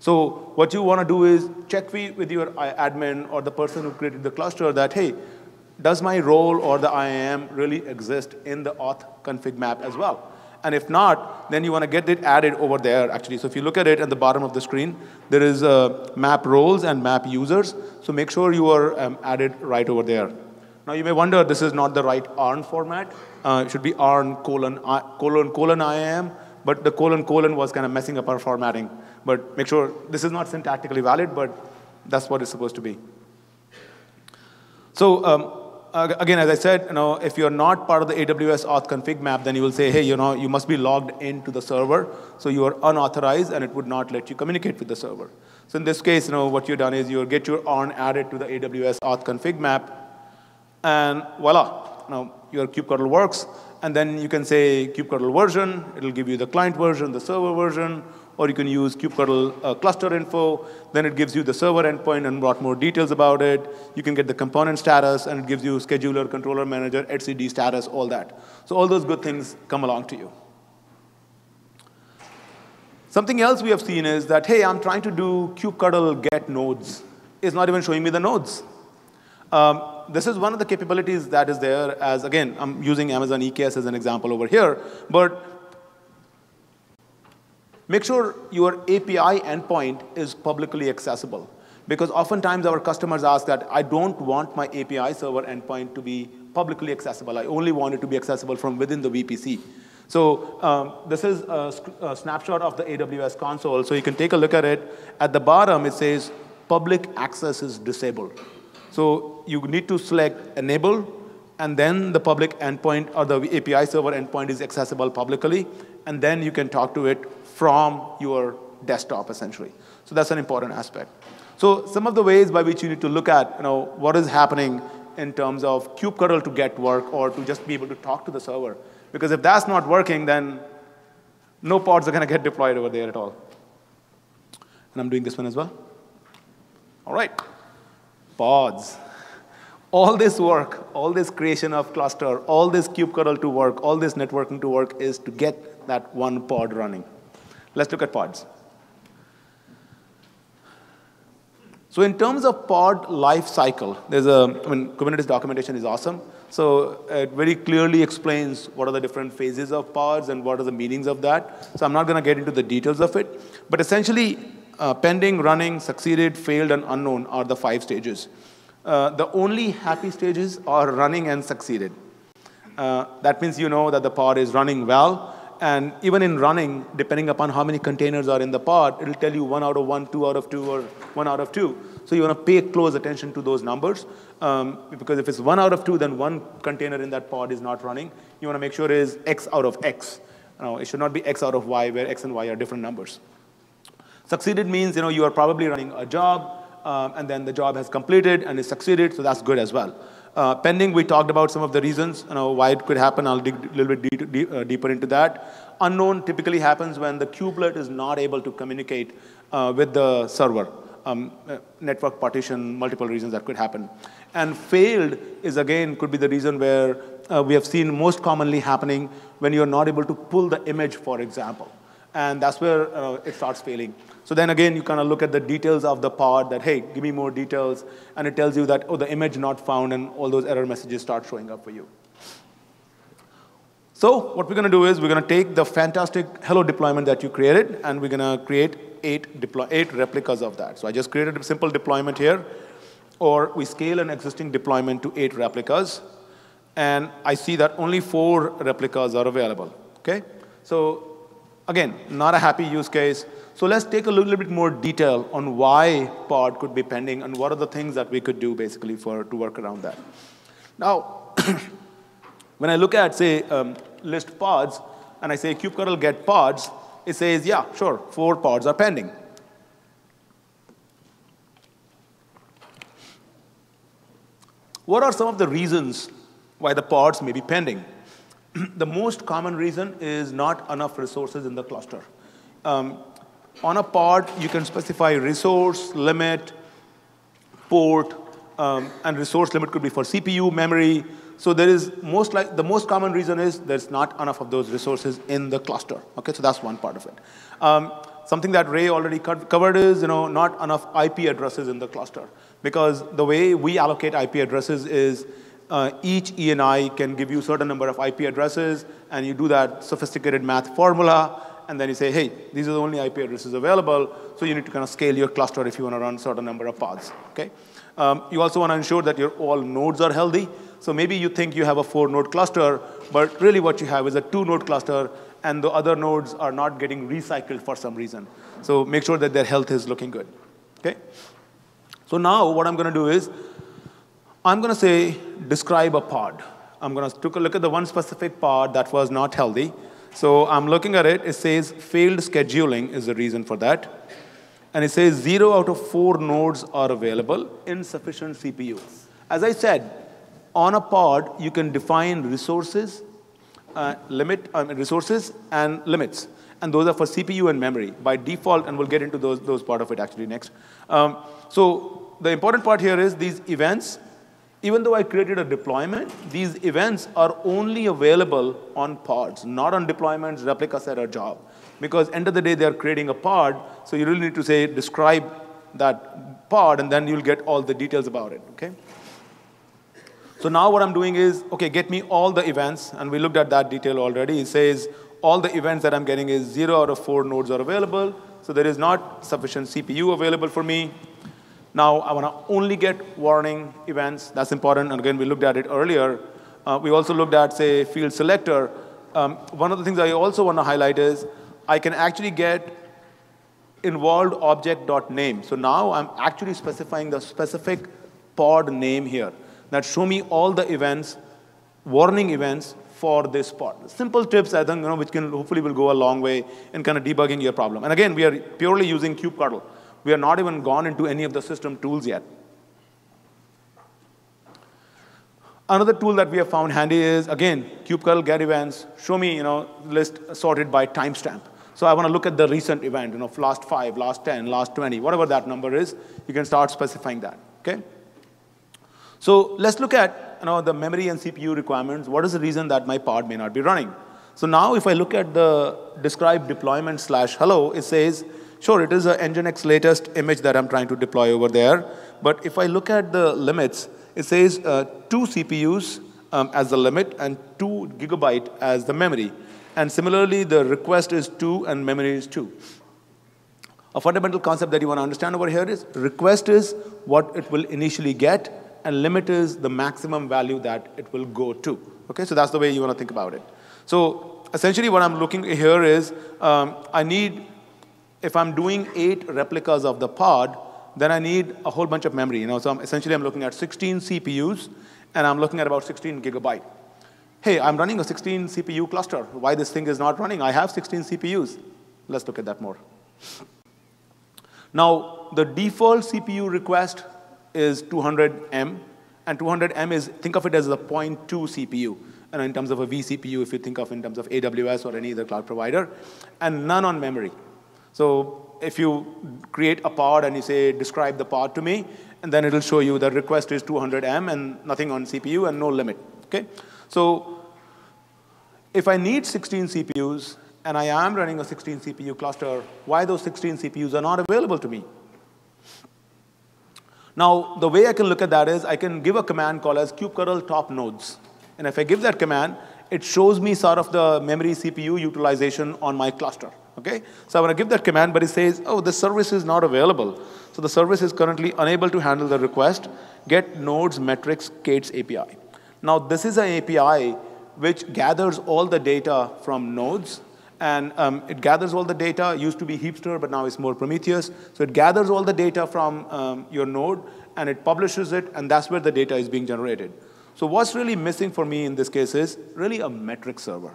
So what you want to do is check with your admin or the person who created the cluster that, hey, does my role or the IAM really exist in the auth config map as well? And if not, then you want to get it added over there, actually. So if you look at it at the bottom of the screen, there is a map roles and map users. So make sure you are um, added right over there. Now you may wonder, this is not the right ARN format. Uh, it should be ARN colon, uh, colon, colon IAM, but the colon, colon was kind of messing up our formatting. But make sure this is not syntactically valid, but that's what it's supposed to be. So um, again, as I said, you know, if you're not part of the AWS auth config map, then you will say, hey, you know, you must be logged into the server, so you are unauthorized, and it would not let you communicate with the server. So in this case, you know, what you've done is you get your ARN added to the AWS auth config map, and voila, now your kubectl works, and then you can say kubectl version, it'll give you the client version, the server version, or you can use kubectl uh, cluster info. Then it gives you the server endpoint and a lot more details about it. You can get the component status, and it gives you scheduler, controller manager, etcd status, all that. So all those good things come along to you. Something else we have seen is that, hey, I'm trying to do kubectl get nodes. It's not even showing me the nodes. Um, this is one of the capabilities that is there as, again, I'm using Amazon EKS as an example over here, but make sure your API endpoint is publicly accessible. Because oftentimes our customers ask that, I don't want my API server endpoint to be publicly accessible. I only want it to be accessible from within the VPC. So um, this is a, a, snapshot of the AWS console. So you can take a look at it. At the bottom, it says public access is disabled. So you need to select enable, and then the public endpoint or the API server endpoint is accessible publicly, and then you can talk to it from your desktop, essentially. So that's an important aspect. So some of the ways by which you need to look at you know, what is happening in terms of kubectl to get work or to just be able to talk to the server. Because if that's not working, then no pods are going to get deployed over there at all. And I'm doing this one as well. All right, pods. All this work, all this creation of cluster, all this kubectl to work, all this networking to work is to get that one pod running. Let's look at pods. So in terms of pod life cycle, there's a, I mean, Kubernetes documentation is awesome. So it very clearly explains what are the different phases of pods and what are the meanings of that. So I'm not going to get into the details of it. But essentially, uh, pending, running, succeeded, failed, and unknown are the five stages. Uh, the only happy stages are running and succeeded. Uh, that means you know that the pod is running well. And even in running, depending upon how many containers are in the pod, it'll tell you one out of one, two out of two, or one out of two. So you want to pay close attention to those numbers. Um, because if it's one out of two, then one container in that pod is not running. You want to make sure it is X out of X. Know, it should not be X out of Y, where X and Y are different numbers. Succeeded means you know, you are probably running a job, um, and then the job has completed and is succeeded, so that's good as well. Uh, pending, we talked about some of the reasons you know, why it could happen. I'll dig a little bit deep, deep, uh, deeper into that. Unknown typically happens when the kubelet is not able to communicate uh, with the server. Um, uh, network partition, multiple reasons that could happen. And failed is again, could be the reason where uh, we have seen most commonly happening when you're not able to pull the image, for example. And that's where it starts failing. So then again, you kind of look at the details of the pod that, hey, give me more details. And it tells you that, oh, the image not found, and all those error messages start showing up for you. So what we're going to do is we're going to take the fantastic hello deployment that you created, and we're going to create eight, deploy, eight replicas of that. So I just created a simple deployment here, or we scale an existing deployment to eight replicas, and I see that only four replicas are available. Okay? So again, not a happy use case. So let's take a little bit more detail on why pod could be pending and what are the things that we could do basically for to work around that. Now, *clears throat* when I look at, say, um, list pods, and I say kubectl get pods, it says, yeah, sure, four pods are pending. What are some of the reasons why the pods may be pending? *clears throat* the most common reason is not enough resources in the cluster. Um, on a pod, you can specify resource, limit, port, um, and resource limit could be for CPU, memory. So there is most like, the most common reason is there's not enough of those resources in the cluster. Okay, so that's one part of it. Um, something that Re already covered is, you know, not enough IP addresses in the cluster. Because the way we allocate IP addresses is uh, each ENI can give you certain number of IP addresses, and you do that sophisticated math formula, and then you say, hey, these are the only IP addresses available, so you need to kind of scale your cluster if you want to run a certain number of pods, okay? Um, you also want to ensure that your all nodes are healthy. So maybe you think you have a four node cluster, but really what you have is a two node cluster, and the other nodes are not getting recycled for some reason. So make sure that their health is looking good, okay? So now what I'm going to do is, I'm going to say, describe a pod. I'm going to take a look at the one specific pod that was not healthy, so I'm looking at it. It says failed scheduling is the reason for that. And it says zero out of four nodes are available, insufficient CPU. As I said, on a pod, you can define resources, uh, limit uh, resources and limits. and those are for CPU and memory by default, and we'll get into those, those part of it actually next. Um, so the important part here is these events, even though I created a deployment, these events are only available on pods, not on deployments, replica set, or job. Because end of the day, they're creating a pod, so you really need to say, describe that pod, and then you'll get all the details about it, okay? So now what I'm doing is, okay, get me all the events, and we looked at that detail already. It says all the events that I'm getting is zero out of four nodes are available, so there is not sufficient CPU available for me. Now I want to only get warning events. That's important, and again, we looked at it earlier. Uh, we also looked at, say, field selector. Um, one of the things I also want to highlight is I can actually get involved object.name. So now I'm actually specifying the specific pod name here that show me all the events, warning events for this pod. Simple tips, I think, you know, which can hopefully will go a long way in kind of debugging your problem. And again, we are purely using kubectl. We are not even gone into any of the system tools yet. Another tool that we have found handy is, again, kubectl get events, show me, you know, list sorted by timestamp. So I want to look at the recent event, you know, last five, last 10, last 20, whatever that number is, you can start specifying that, okay? So let's look at you know, the memory and CPU requirements. What is the reason that my pod may not be running? So now if I look at the describe deployment slash hello, it says, sure, it is an Nginx latest image that I'm trying to deploy over there. But if I look at the limits, it says uh, two CPUs um, as the limit and two gigabyte as the memory. And similarly, the request is two and memory is two. A fundamental concept that you want to understand over here is request is what it will initially get and limit is the maximum value that it will go to. Okay, so that's the way you want to think about it. So essentially what I'm looking here is um, I need, if I'm doing eight replicas of the pod, then I need a whole bunch of memory. You know, so I'm, essentially I'm looking at 16 CPUs and I'm looking at about 16 gigabyte. Hey, I'm running a 16 CPU cluster. Why this thing is not running? I have 16 CPUs. Let's look at that more. Now, the default CPU request is 200M, and 200M is, think of it as a 0.2 CPU, and in terms of a vCPU, if you think of in terms of AWS or any other cloud provider, and none on memory. So if you create a pod and you say, describe the pod to me, and then it'll show you the request is 200M and nothing on CPU and no limit, okay? So if I need 16 CPUs, and I am running a 16 CPU cluster, why those 16 CPUs are not available to me? Now, the way I can look at that is I can give a command called as kubectl top nodes. And if I give that command, it shows me sort of the memory CPU utilization on my cluster. Okay? So I want to give that command, but it says, oh, the service is not available. So the service is currently unable to handle the request, get nodes metrics k8s API. Now, this is an API which gathers all the data from nodes and um, it gathers all the data. Used to be Heapster, but now it's more Prometheus. So it gathers all the data from um, your node, and it publishes it, and that's where the data is being generated. So what's really missing for me in this case is really a metric server.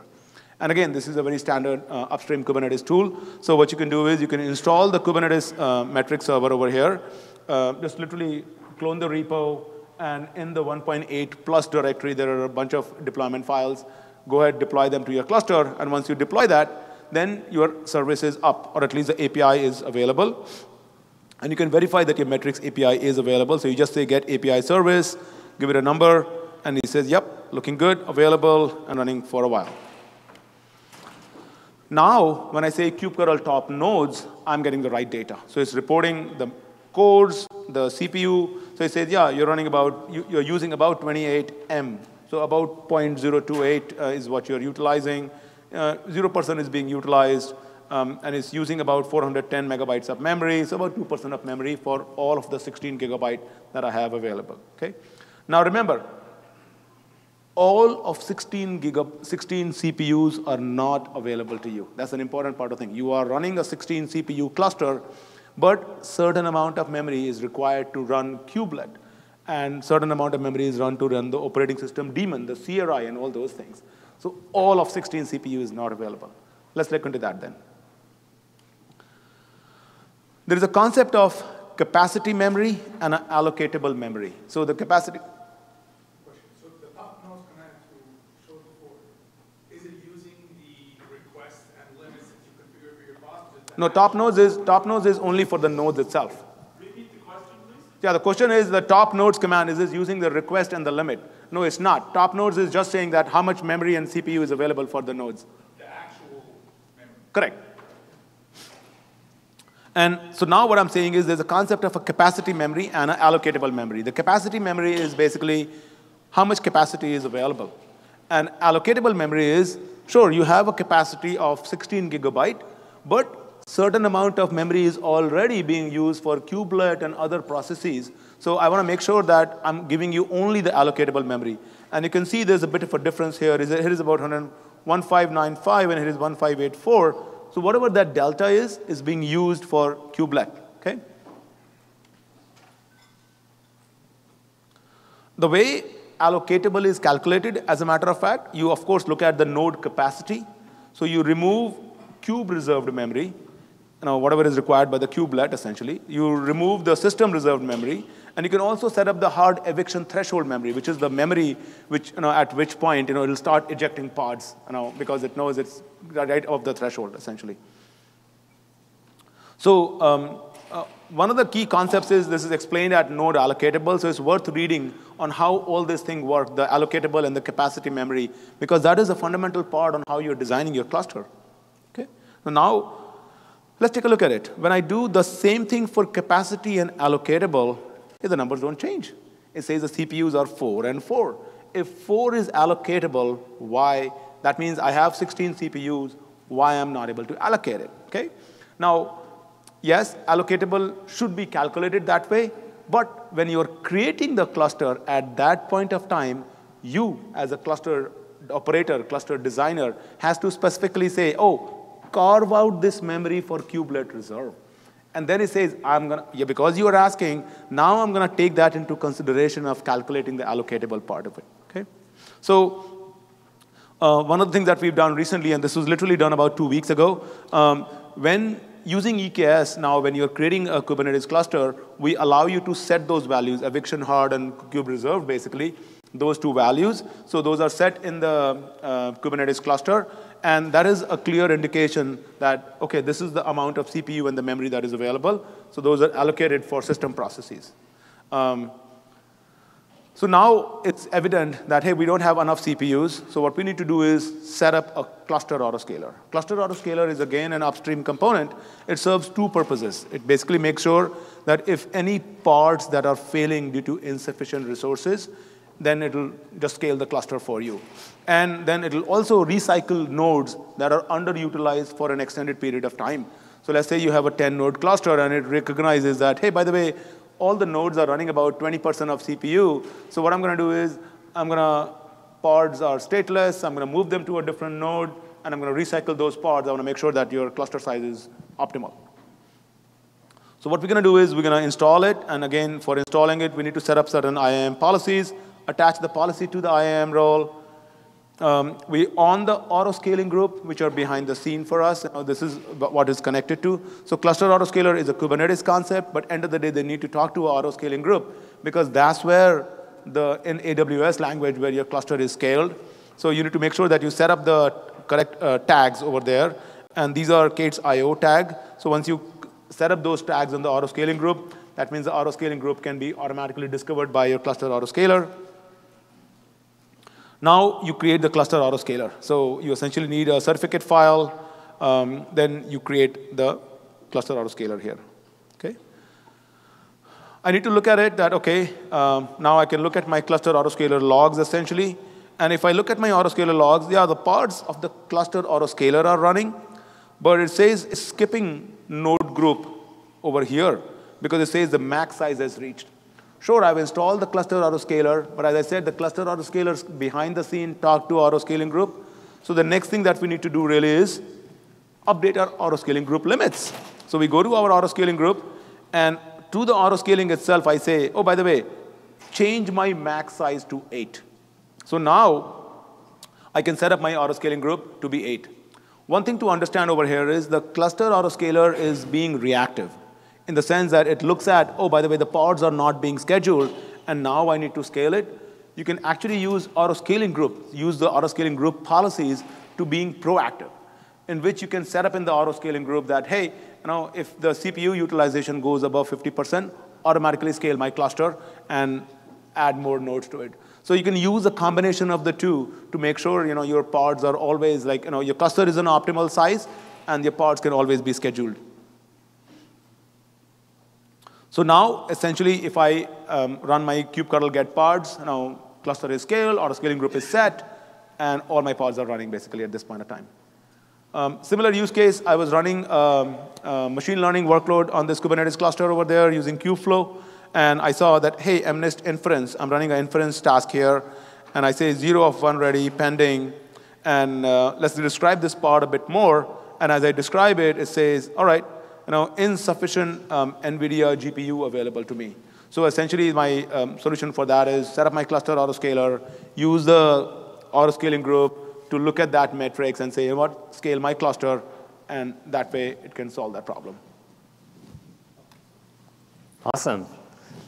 And again, this is a very standard uh, upstream Kubernetes tool. So what you can do is you can install the Kubernetes uh, metric server over here. Uh, just literally clone the repo, and in the 1.8 plus directory, there are a bunch of deployment files go ahead, deploy them to your cluster, and once you deploy that, then your service is up, or at least the API is available. And you can verify that your metrics API is available. So you just say get API service, give it a number, and he says, yep, looking good, available, and running for a while. Now, when I say kubectl top nodes, I'm getting the right data. So it's reporting the cores, the CPU. So it says, yeah, you're running about, you're using about 28 M so about 0.028 uh, is what you're utilizing. 0% uh, is being utilized, um, and it's using about 410 megabytes of memory, so about 2% of memory for all of the 16 gigabyte that I have available, okay? Now remember, all of 16, giga, 16 CPUs are not available to you. That's an important part of the thing. You are running a 16 CPU cluster, but certain amount of memory is required to run kubelet and certain amount of memory is run to run the operating system daemon, the CRI, and all those things. So all of 16 CPU is not available. Let's look into that then. There is a concept of capacity memory and allocatable memory. So the capacity is it using the request and limits that you No, top nodes is, top nodes is only for the nodes itself. Repeat the question, please. Yeah, the question is the top nodes command, is this using the request and the limit? No, it's not. Top nodes is just saying that how much memory and CPU is available for the nodes. The actual memory. Correct. And so now what I'm saying is there's a concept of a capacity memory and an allocatable memory. The capacity memory is basically how much capacity is available. And allocatable memory is, sure, you have a capacity of 16 gigabyte, but certain amount of memory is already being used for kubelet and other processes. So I want to make sure that I'm giving you only the allocatable memory. And you can see there's a bit of a difference here. Here is about 1595 and here is 1584. So whatever that delta is, is being used for kubelet, okay? The way allocatable is calculated, as a matter of fact, you of course look at the node capacity. So you remove kube reserved memory, you know, whatever is required by the kubelet essentially. You remove the system reserved memory, and you can also set up the hard eviction threshold memory, which is the memory which, you know, at which point you know, it'll start ejecting pods you know, because it knows it's right of the threshold, essentially. So um, uh, one of the key concepts is this is explained at node allocatable, so it's worth reading on how all this thing work, the allocatable and the capacity memory, because that is a fundamental part on how you're designing your cluster. Okay? So now, let's take a look at it. When I do the same thing for capacity and allocatable, the numbers don't change. It says the CPUs are 4 and 4. If 4 is allocatable, why? That means I have 16 CPUs, why I'm not able to allocate it, okay? Now, yes, allocatable should be calculated that way, but when you're creating the cluster at that point of time, you as a cluster operator, cluster designer, has to specifically say, oh, carve out this memory for kubelet reserve. And then he says, I'm gonna, yeah, because you are asking, now I'm gonna take that into consideration of calculating the allocatable part of it, okay? So uh, one of the things that we've done recently, and this was literally done about two weeks ago, um, when using EKS now, when you're creating a Kubernetes cluster, we allow you to set those values, eviction hard and kube reserve, basically, those two values. So those are set in the uh, Kubernetes cluster, and that is a clear indication that, okay, this is the amount of CPU and the memory that is available. So those are allocated for system processes. Um, so now it's evident that, hey, we don't have enough CPUs. So what we need to do is set up a cluster autoscaler. Cluster autoscaler is, again, an upstream component. It serves two purposes. It basically makes sure that if any parts that are failing due to insufficient resources, then it'll just scale the cluster for you. And then it'll also recycle nodes that are underutilized for an extended period of time. So let's say you have a 10 node cluster and it recognizes that, hey, by the way, all the nodes are running about 20% of CPU. So what I'm going to do is I'm going to, pods are stateless. I'm going to move them to a different node, and I'm going to recycle those pods. I want to make sure that your cluster size is optimal. So what we're going to do is we're going to install it. And again, for installing it, we need to set up certain IAM policies attach the policy to the IAM role. Um, we on the auto scaling group, which are behind the scene for us. This is what is connected to. So cluster autoscaler is a Kubernetes concept, but end of the day, they need to talk to auto scaling group because that's where the in AWS language where your cluster is scaled. So you need to make sure that you set up the correct uh, tags over there. And these are K8s IO tag. So once you set up those tags in the auto scaling group, that means the auto scaling group can be automatically discovered by your cluster autoscaler. Now you create the cluster autoscaler. So you essentially need a certificate file. Um, then you create the cluster autoscaler here. Okay. I need to look at it that, okay, um, now I can look at my cluster autoscaler logs essentially. And if I look at my autoscaler logs, yeah, the parts of the cluster autoscaler are running, but it says skipping node group over here because it says the max size has reached. Sure, I've installed the cluster autoscaler, but as I said, the cluster autoscalers behind the scene talk to autoscaling group. So the next thing that we need to do really is update our autoscaling group limits. So we go to our autoscaling group, and to the autoscaling itself, I say, oh, by the way, change my max size to 8. So now I can set up my autoscaling group to be 8. One thing to understand over here is the cluster autoscaler is being reactive in the sense that it looks at, oh, by the way, the pods are not being scheduled, and now I need to scale it. You can actually use auto-scaling group, use the auto-scaling group policies to being proactive. in which you can set up in the auto scaling group that, hey, you know, if the CPU utilization goes above 50%, automatically scale my cluster and add more nodes to it. So you can use a combination of the two to make sure you know, your pods are always like, you know, your cluster is an optimal size and your pods can always be scheduled. So now, essentially, if I um, run my kubectl get pods, you know, cluster is scaled, auto scaling group is set, and all my pods are running basically at this point of time. Um, similar use case, I was running um, a machine learning workload on this Kubernetes cluster over there using Kubeflow. And I saw that, hey, MNIST inference, I'm running an inference task here. And I say zero of one ready, pending. And uh, let's describe this part a bit more. And as I describe it, it says, all right, you know, insufficient um, NVIDIA GPU available to me. So essentially, my um, solution for that is set up my cluster autoscaler, use the autoscaling group, to look at that matrix and say, you know what, scale my cluster, and that way it can solve that problem. Awesome.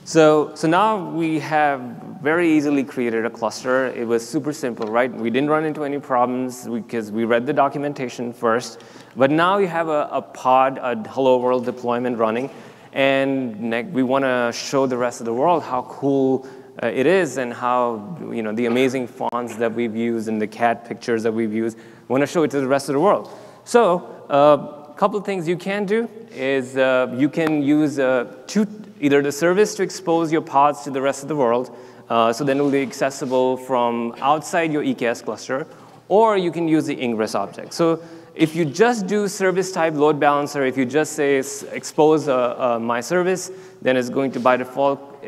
So, so now we have very easily created a cluster. It was super simple, right? We didn't run into any problems because we read the documentation first. But now you have a, a pod, a Hello World deployment running, and we want to show the rest of the world how cool uh, it is and how you know the amazing fonts that we've used and the cat pictures that we've used. We want to show it to the rest of the world. So a uh, couple of things you can do is uh, you can use uh, two, either the service to expose your pods to the rest of the world, uh, so then it will be accessible from outside your EKS cluster, or you can use the ingress object. So if you just do service type load balancer, if you just say expose uh, my service, then it's going to by default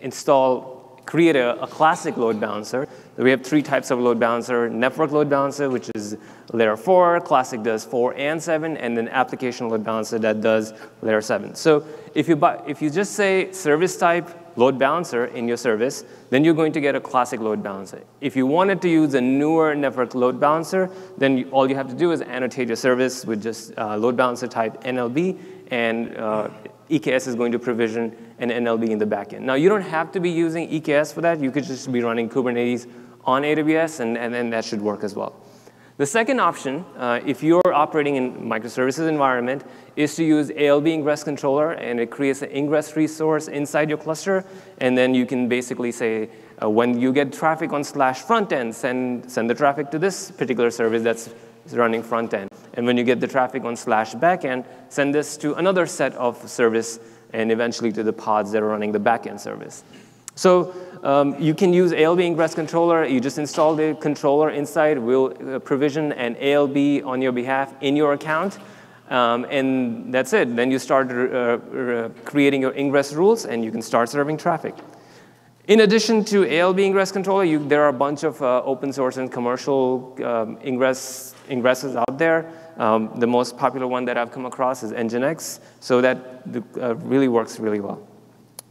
install create a, a, classic load balancer. We have three types of load balancer, network load balancer, which is layer four, classic does four and seven, and then application load balancer that does layer seven. So if you, buy, if you just say service type load balancer in your service, then you're going to get a classic load balancer. If you wanted to use a newer network load balancer, then you, all you have to do is annotate your service with just uh, load balancer type NLB, and uh, EKS is going to provision an NLB in the backend. Now, you don't have to be using EKS for that. You could just be running Kubernetes on AWS, and, and then that should work as well. The second option, uh, if you're operating in microservices environment, is to use ALB ingress controller, and it creates an ingress resource inside your cluster, and then you can basically say, uh, when you get traffic on slash front end, send, send the traffic to this particular service that's running front end. And when you get the traffic on slash backend, send this to another set of service and eventually to the pods that are running the backend service. So um, you can use ALB ingress controller. You just install the controller inside. We'll uh, provision an ALB on your behalf in your account. Um, and that's it. Then you start uh, uh, creating your ingress rules, and you can start serving traffic. In addition to ALB ingress controller, you, there are a bunch of uh, open source and commercial um, ingress, ingresses out there. Um, the most popular one that I've come across is Nginx, so that uh, really works really well.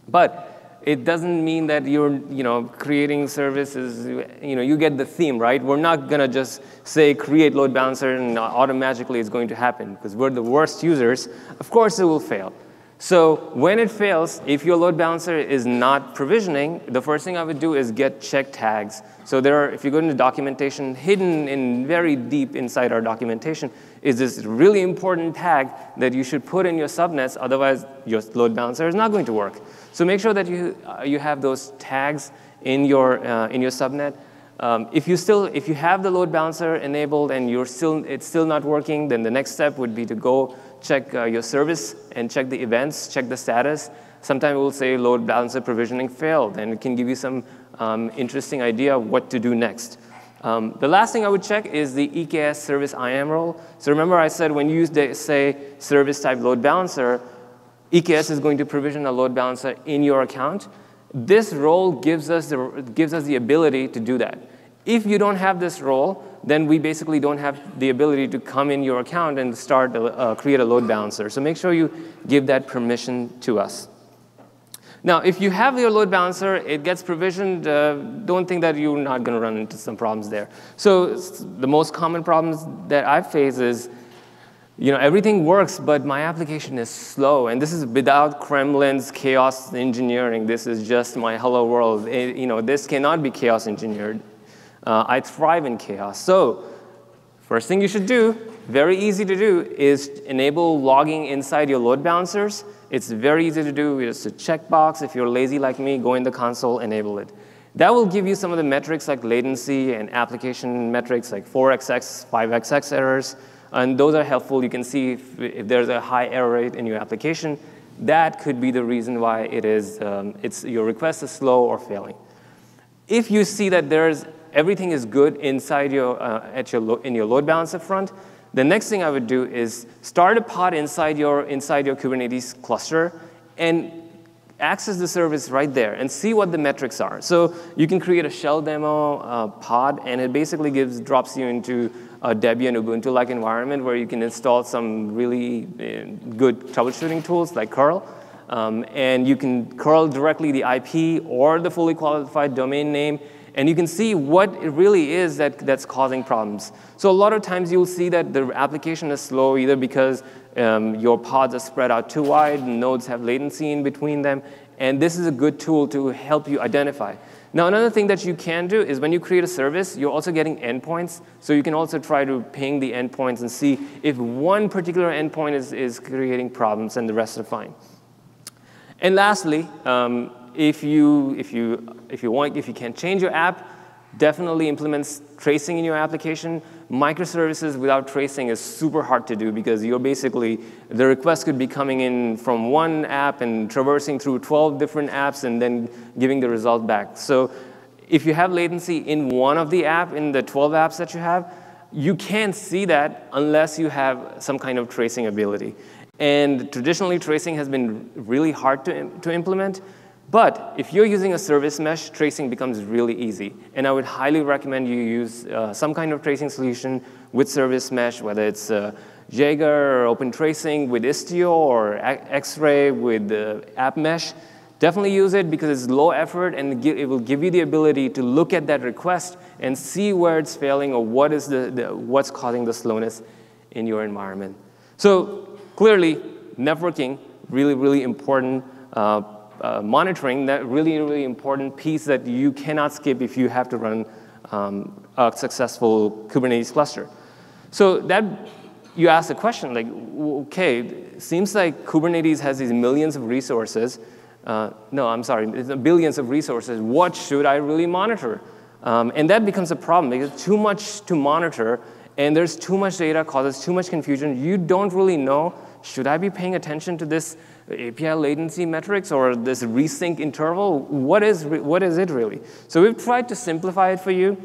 But it doesn't mean that you're you know, creating services, you know, you get the theme, right? We're not gonna just say create load balancer and automatically it's going to happen because we're the worst users. Of course it will fail. So when it fails, if your load balancer is not provisioning, the first thing I would do is get check tags. So there are, if you go into documentation, hidden in very deep inside our documentation is this really important tag that you should put in your subnets, otherwise your load balancer is not going to work. So make sure that you, uh, you have those tags in your, uh, in your subnet. Um, if you still, if you have the load balancer enabled and you're still, it's still not working, then the next step would be to go check uh, your service and check the events, check the status. Sometimes it will say load balancer provisioning failed, and it can give you some um, interesting idea of what to do next. Um, the last thing I would check is the EKS service IAM role. So remember I said when you use the say service type load balancer, EKS is going to provision a load balancer in your account. This role gives us the, gives us the ability to do that. If you don't have this role, then we basically don't have the ability to come in your account and start uh, create a load balancer. So make sure you give that permission to us. Now, if you have your load balancer, it gets provisioned, uh, don't think that you're not going to run into some problems there. So the most common problems that I face is, you know, everything works, but my application is slow. And this is without Gremlin's chaos engineering. This is just my hello world. It, you know, this cannot be chaos engineered. Uh, I thrive in chaos. So First thing you should do, very easy to do, is enable logging inside your load balancers. It's very easy to do. It's a checkbox. If you're lazy like me, go in the console, enable it. That will give you some of the metrics like latency and application metrics like 4xx, 5xx errors. And those are helpful. You can see if, if there's a high error rate in your application. That could be the reason why it is, um, it's, your request is slow or failing. If you see that there's, everything is good inside your, uh, at your in your load balancer front, the next thing I would do is start a pod inside your, inside your Kubernetes cluster and access the service right there and see what the metrics are. So you can create a shell demo uh, pod, and it basically gives, drops you into a Debian Ubuntu-like environment where you can install some really uh, good troubleshooting tools like curl. Um, and you can curl directly the IP or the fully qualified domain name, and you can see what it really is that, that's causing problems. So a lot of times you'll see that the application is slow either because um, your pods are spread out too wide, nodes have latency in between them, and this is a good tool to help you identify. Now, another thing that you can do is when you create a service, you're also getting endpoints. So you can also try to ping the endpoints and see if one particular endpoint is, is creating problems and the rest are fine. And lastly, um, if you, if you, if you want, if you can change your app, definitely implement tracing in your application. Microservices without tracing is super hard to do because you're basically, the request could be coming in from one app and traversing through 12 different apps and then giving the result back. So if you have latency in one of the app, in the 12 apps that you have, you can't see that unless you have some kind of tracing ability. And traditionally, tracing has been really hard to, to implement. But if you're using a service mesh, tracing becomes really easy. And I would highly recommend you use uh, some kind of tracing solution with service mesh, whether it's uh, Jaeger or Open Tracing with Istio or X-Ray with uh, App Mesh. Definitely use it because it's low effort and it will give you the ability to look at that request and see where it's failing or what is the, the what's causing the slowness in your environment. So clearly, networking, really, really important uh, uh, monitoring, that really, really important piece that you cannot skip if you have to run um, a successful Kubernetes cluster. So that, you ask the question, like, okay, seems like Kubernetes has these millions of resources. Uh, no, I'm sorry, billions of resources. What should I really monitor? Um, and that becomes a problem because too much to monitor and there's too much data, causes too much confusion. You don't really know, should I be paying attention to this API latency metrics or this resync interval, what is, what is it really? So we've tried to simplify it for you.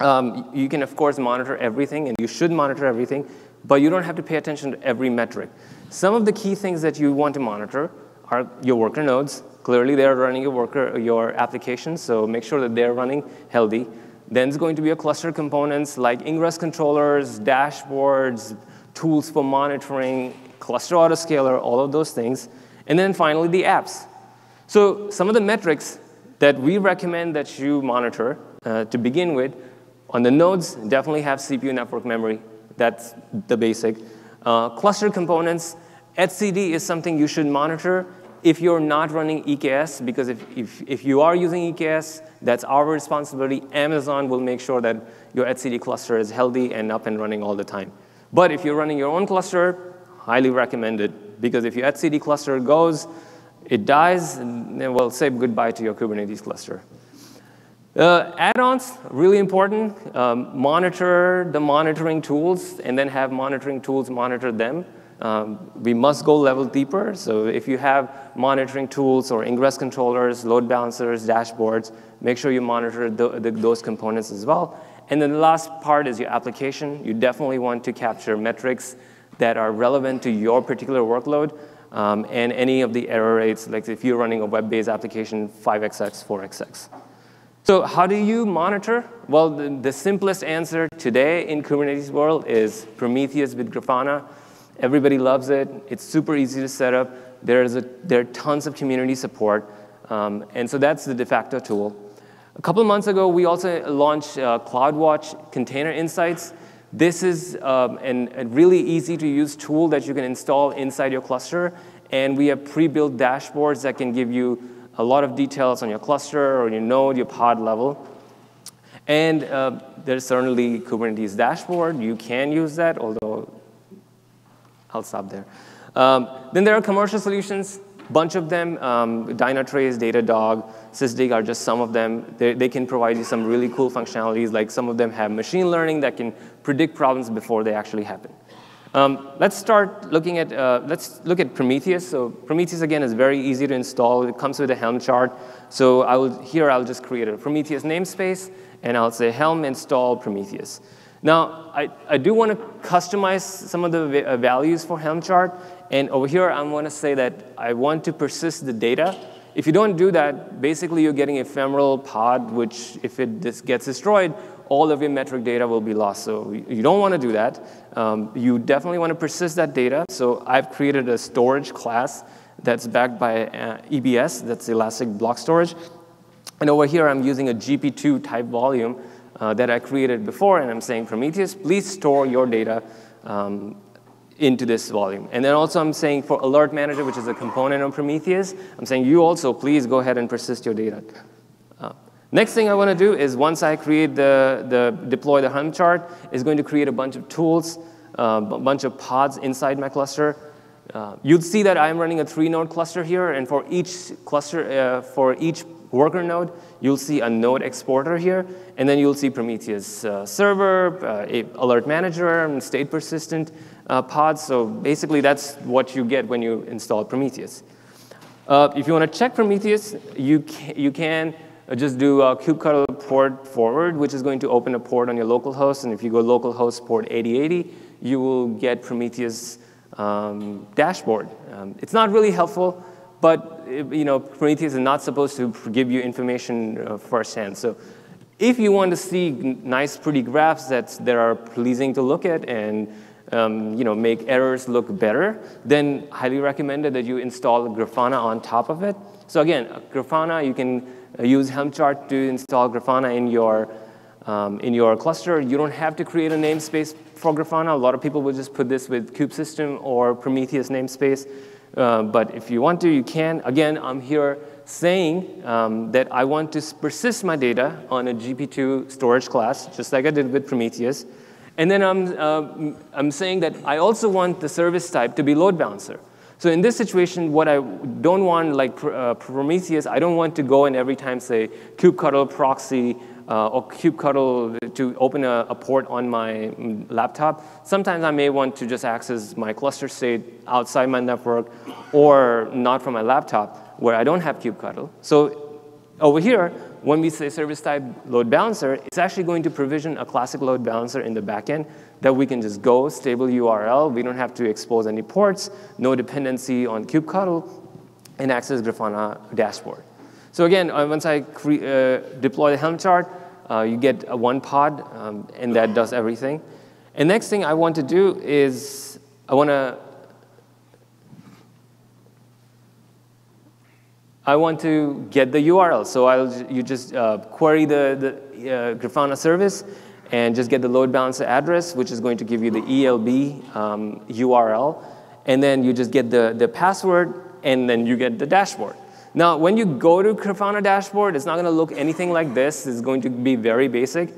Um, you can, of course, monitor everything, and you should monitor everything, but you don't have to pay attention to every metric. Some of the key things that you want to monitor are your worker nodes. Clearly, they're running your worker, your application, so make sure that they're running healthy. Then it's going to be your cluster components like ingress controllers, dashboards, tools for monitoring, cluster autoscaler, all of those things. And then finally, the apps. So some of the metrics that we recommend that you monitor uh, to begin with, on the nodes, definitely have CPU network memory. That's the basic. Uh, cluster components, etcd is something you should monitor if you're not running EKS, because if, if, if you are using EKS, that's our responsibility. Amazon will make sure that your etcd cluster is healthy and up and running all the time. But if you're running your own cluster, highly recommended because if your etcd cluster goes, it dies, and then well, say goodbye to your Kubernetes cluster. Uh, Add-ons, really important. Um, monitor the monitoring tools and then have monitoring tools monitor them. Um, we must go level deeper. So if you have monitoring tools or ingress controllers, load balancers, dashboards, make sure you monitor the, the, those components as well. And then the last part is your application. You definitely want to capture metrics that are relevant to your particular workload um, and any of the error rates, like if you're running a web-based application, 5xx, 4xx. So how do you monitor? Well, the, the, simplest answer today in Kubernetes world is Prometheus with Grafana. Everybody loves it. It's super easy to set up. There's a, there are tons of community support. Um, and so that's the de facto tool. A couple months ago, we also launched uh, CloudWatch Container Insights. This is um, an, a really easy to use tool that you can install inside your cluster. And we have pre-built dashboards that can give you a lot of details on your cluster or your node, your pod level. And uh, there's certainly Kubernetes dashboard. You can use that, although I'll stop there. Um, then there are commercial solutions, bunch of them. Um, Dynatrace, Datadog, Sysdig are just some of them. They, they can provide you some really cool functionalities, like some of them have machine learning that can predict problems before they actually happen. Um, let's start looking at, uh, let's look at Prometheus. So Prometheus, again, is very easy to install. It comes with a Helm chart. So I will, here I'll just create a Prometheus namespace, and I'll say Helm install Prometheus. Now, I, I do want to customize some of the uh, values for Helm chart, and over here I want to say that I want to persist the data. If you don't do that, basically you're getting ephemeral pod, which if it gets destroyed, all of your metric data will be lost. So you don't want to do that. Um, you definitely want to persist that data. So I've created a storage class that's backed by uh, EBS, that's Elastic Block Storage. And over here, I'm using a GP2 type volume uh, that I created before, and I'm saying, Prometheus, please store your data um, into this volume. And then also I'm saying for Alert Manager, which is a component of Prometheus, I'm saying you also please go ahead and persist your data. Uh, next thing I want to do is once I create the, the deploy the Helm chart, is going to create a bunch of tools, uh, a bunch of pods inside my cluster. Uh, you'll see that I'm running a three node cluster here, and for each cluster, uh, for each worker node, you'll see a node exporter here, and then you'll see Prometheus uh, server, uh, alert manager, and state persistent uh, pods. So basically, that's what you get when you install Prometheus. Uh, if you want to check Prometheus, you can, you can just do a kubectl port forward, which is going to open a port on your local host. And if you go localhost port 8080, you will get Prometheus um, dashboard. Um, it's not really helpful, but you know, Prometheus is not supposed to give you information uh, firsthand. So if you want to see nice, pretty graphs that, that are pleasing to look at and um, you know, make errors look better, then highly recommended that you install Grafana on top of it. So again, Grafana, you can uh, use Helm chart to install Grafana in your, um, in your cluster. You don't have to create a namespace for Grafana. A lot of people will just put this with kubesystem or Prometheus namespace. Uh, but if you want to, you can. Again, I'm here saying um, that I want to persist my data on a GP2 storage class, just like I did with Prometheus. And then I'm, uh, I'm saying that I also want the service type to be load balancer. So in this situation, what I don't want, like uh, Prometheus, I don't want to go and every time say kubectl proxy uh, or kubectl to open a, a, port on my laptop. Sometimes I may want to just access my cluster state outside my network or not from my laptop where I don't have kubectl. So over here, when we say service type load balancer, it's actually going to provision a classic load balancer in the backend that we can just go, stable URL. We don't have to expose any ports, no dependency on kubectl, and access Grafana dashboard. So again, uh, once I uh, deploy the Helm chart, uh, you get a one pod, um, and that does everything. And next thing I want to do is I want to I want to get the URL. So I'll you just uh, query the, the uh, Grafana service and just get the load balancer address, which is going to give you the ELB um, URL. And then you just get the, the password, and then you get the dashboard. Now, when you go to Grafana dashboard, it's not going to look anything like this. It's going to be very basic.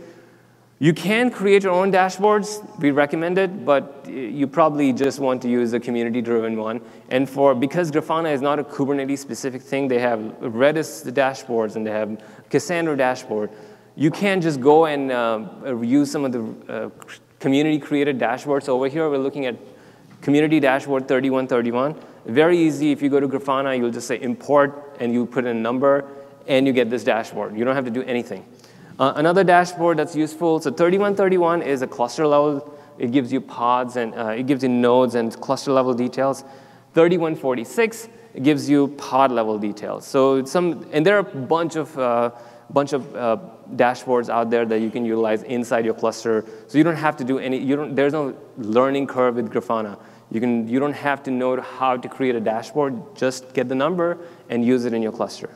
You can create your own dashboards. We recommend it, but you probably just want to use a community-driven one. And for because Grafana is not a Kubernetes-specific thing, they have Redis dashboards and they have Cassandra dashboard. You can just go and uh, use some of the uh, community-created dashboards. over here, we're looking at community dashboard 3131. Very easy. If you go to Grafana, you'll just say import, and you put in a number, and you get this dashboard. You don't have to do anything. Uh, another dashboard that's useful, so 3131 is a cluster level. It gives you pods, and uh, it gives you nodes and cluster level details. 3146 gives you pod level details. So some, and there are a bunch of, uh, bunch of uh, dashboards out there that you can utilize inside your cluster. So you don't have to do any, you don't, there's no learning curve with Grafana. You, can, you don't have to know how to create a dashboard, just get the number and use it in your cluster.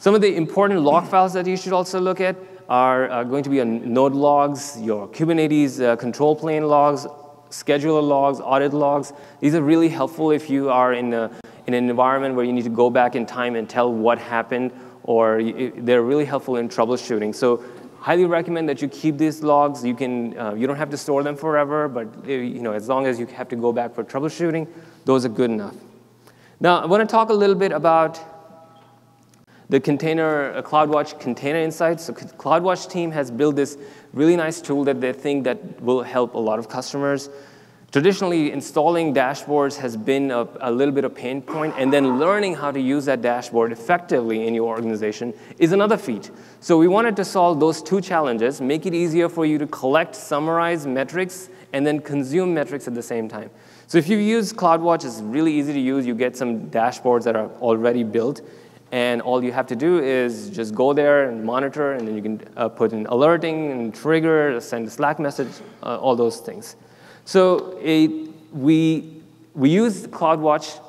Some of the important log files that you should also look at are uh, going to be node logs, your Kubernetes uh, control plane logs, scheduler logs, audit logs. These are really helpful if you are in, a, in an environment where you need to go back in time and tell what happened or they're really helpful in troubleshooting. So highly recommend that you keep these logs. You, can, uh, you don't have to store them forever, but uh, you know, as long as you have to go back for troubleshooting, those are good enough. Now, I want to talk a little bit about the container, uh, CloudWatch Container Insights. So CloudWatch team has built this really nice tool that they think that will help a lot of customers. Traditionally, installing dashboards has been a, a, little bit of pain point, and then learning how to use that dashboard effectively in your organization is another feat. So we wanted to solve those two challenges, make it easier for you to collect, summarize metrics, and then consume metrics at the same time. So if you use CloudWatch, it's really easy to use. You get some dashboards that are already built, and all you have to do is just go there and monitor, and then you can uh, put in alerting and trigger, send a Slack message, uh, all those things. So it, we, we use CloudWatch,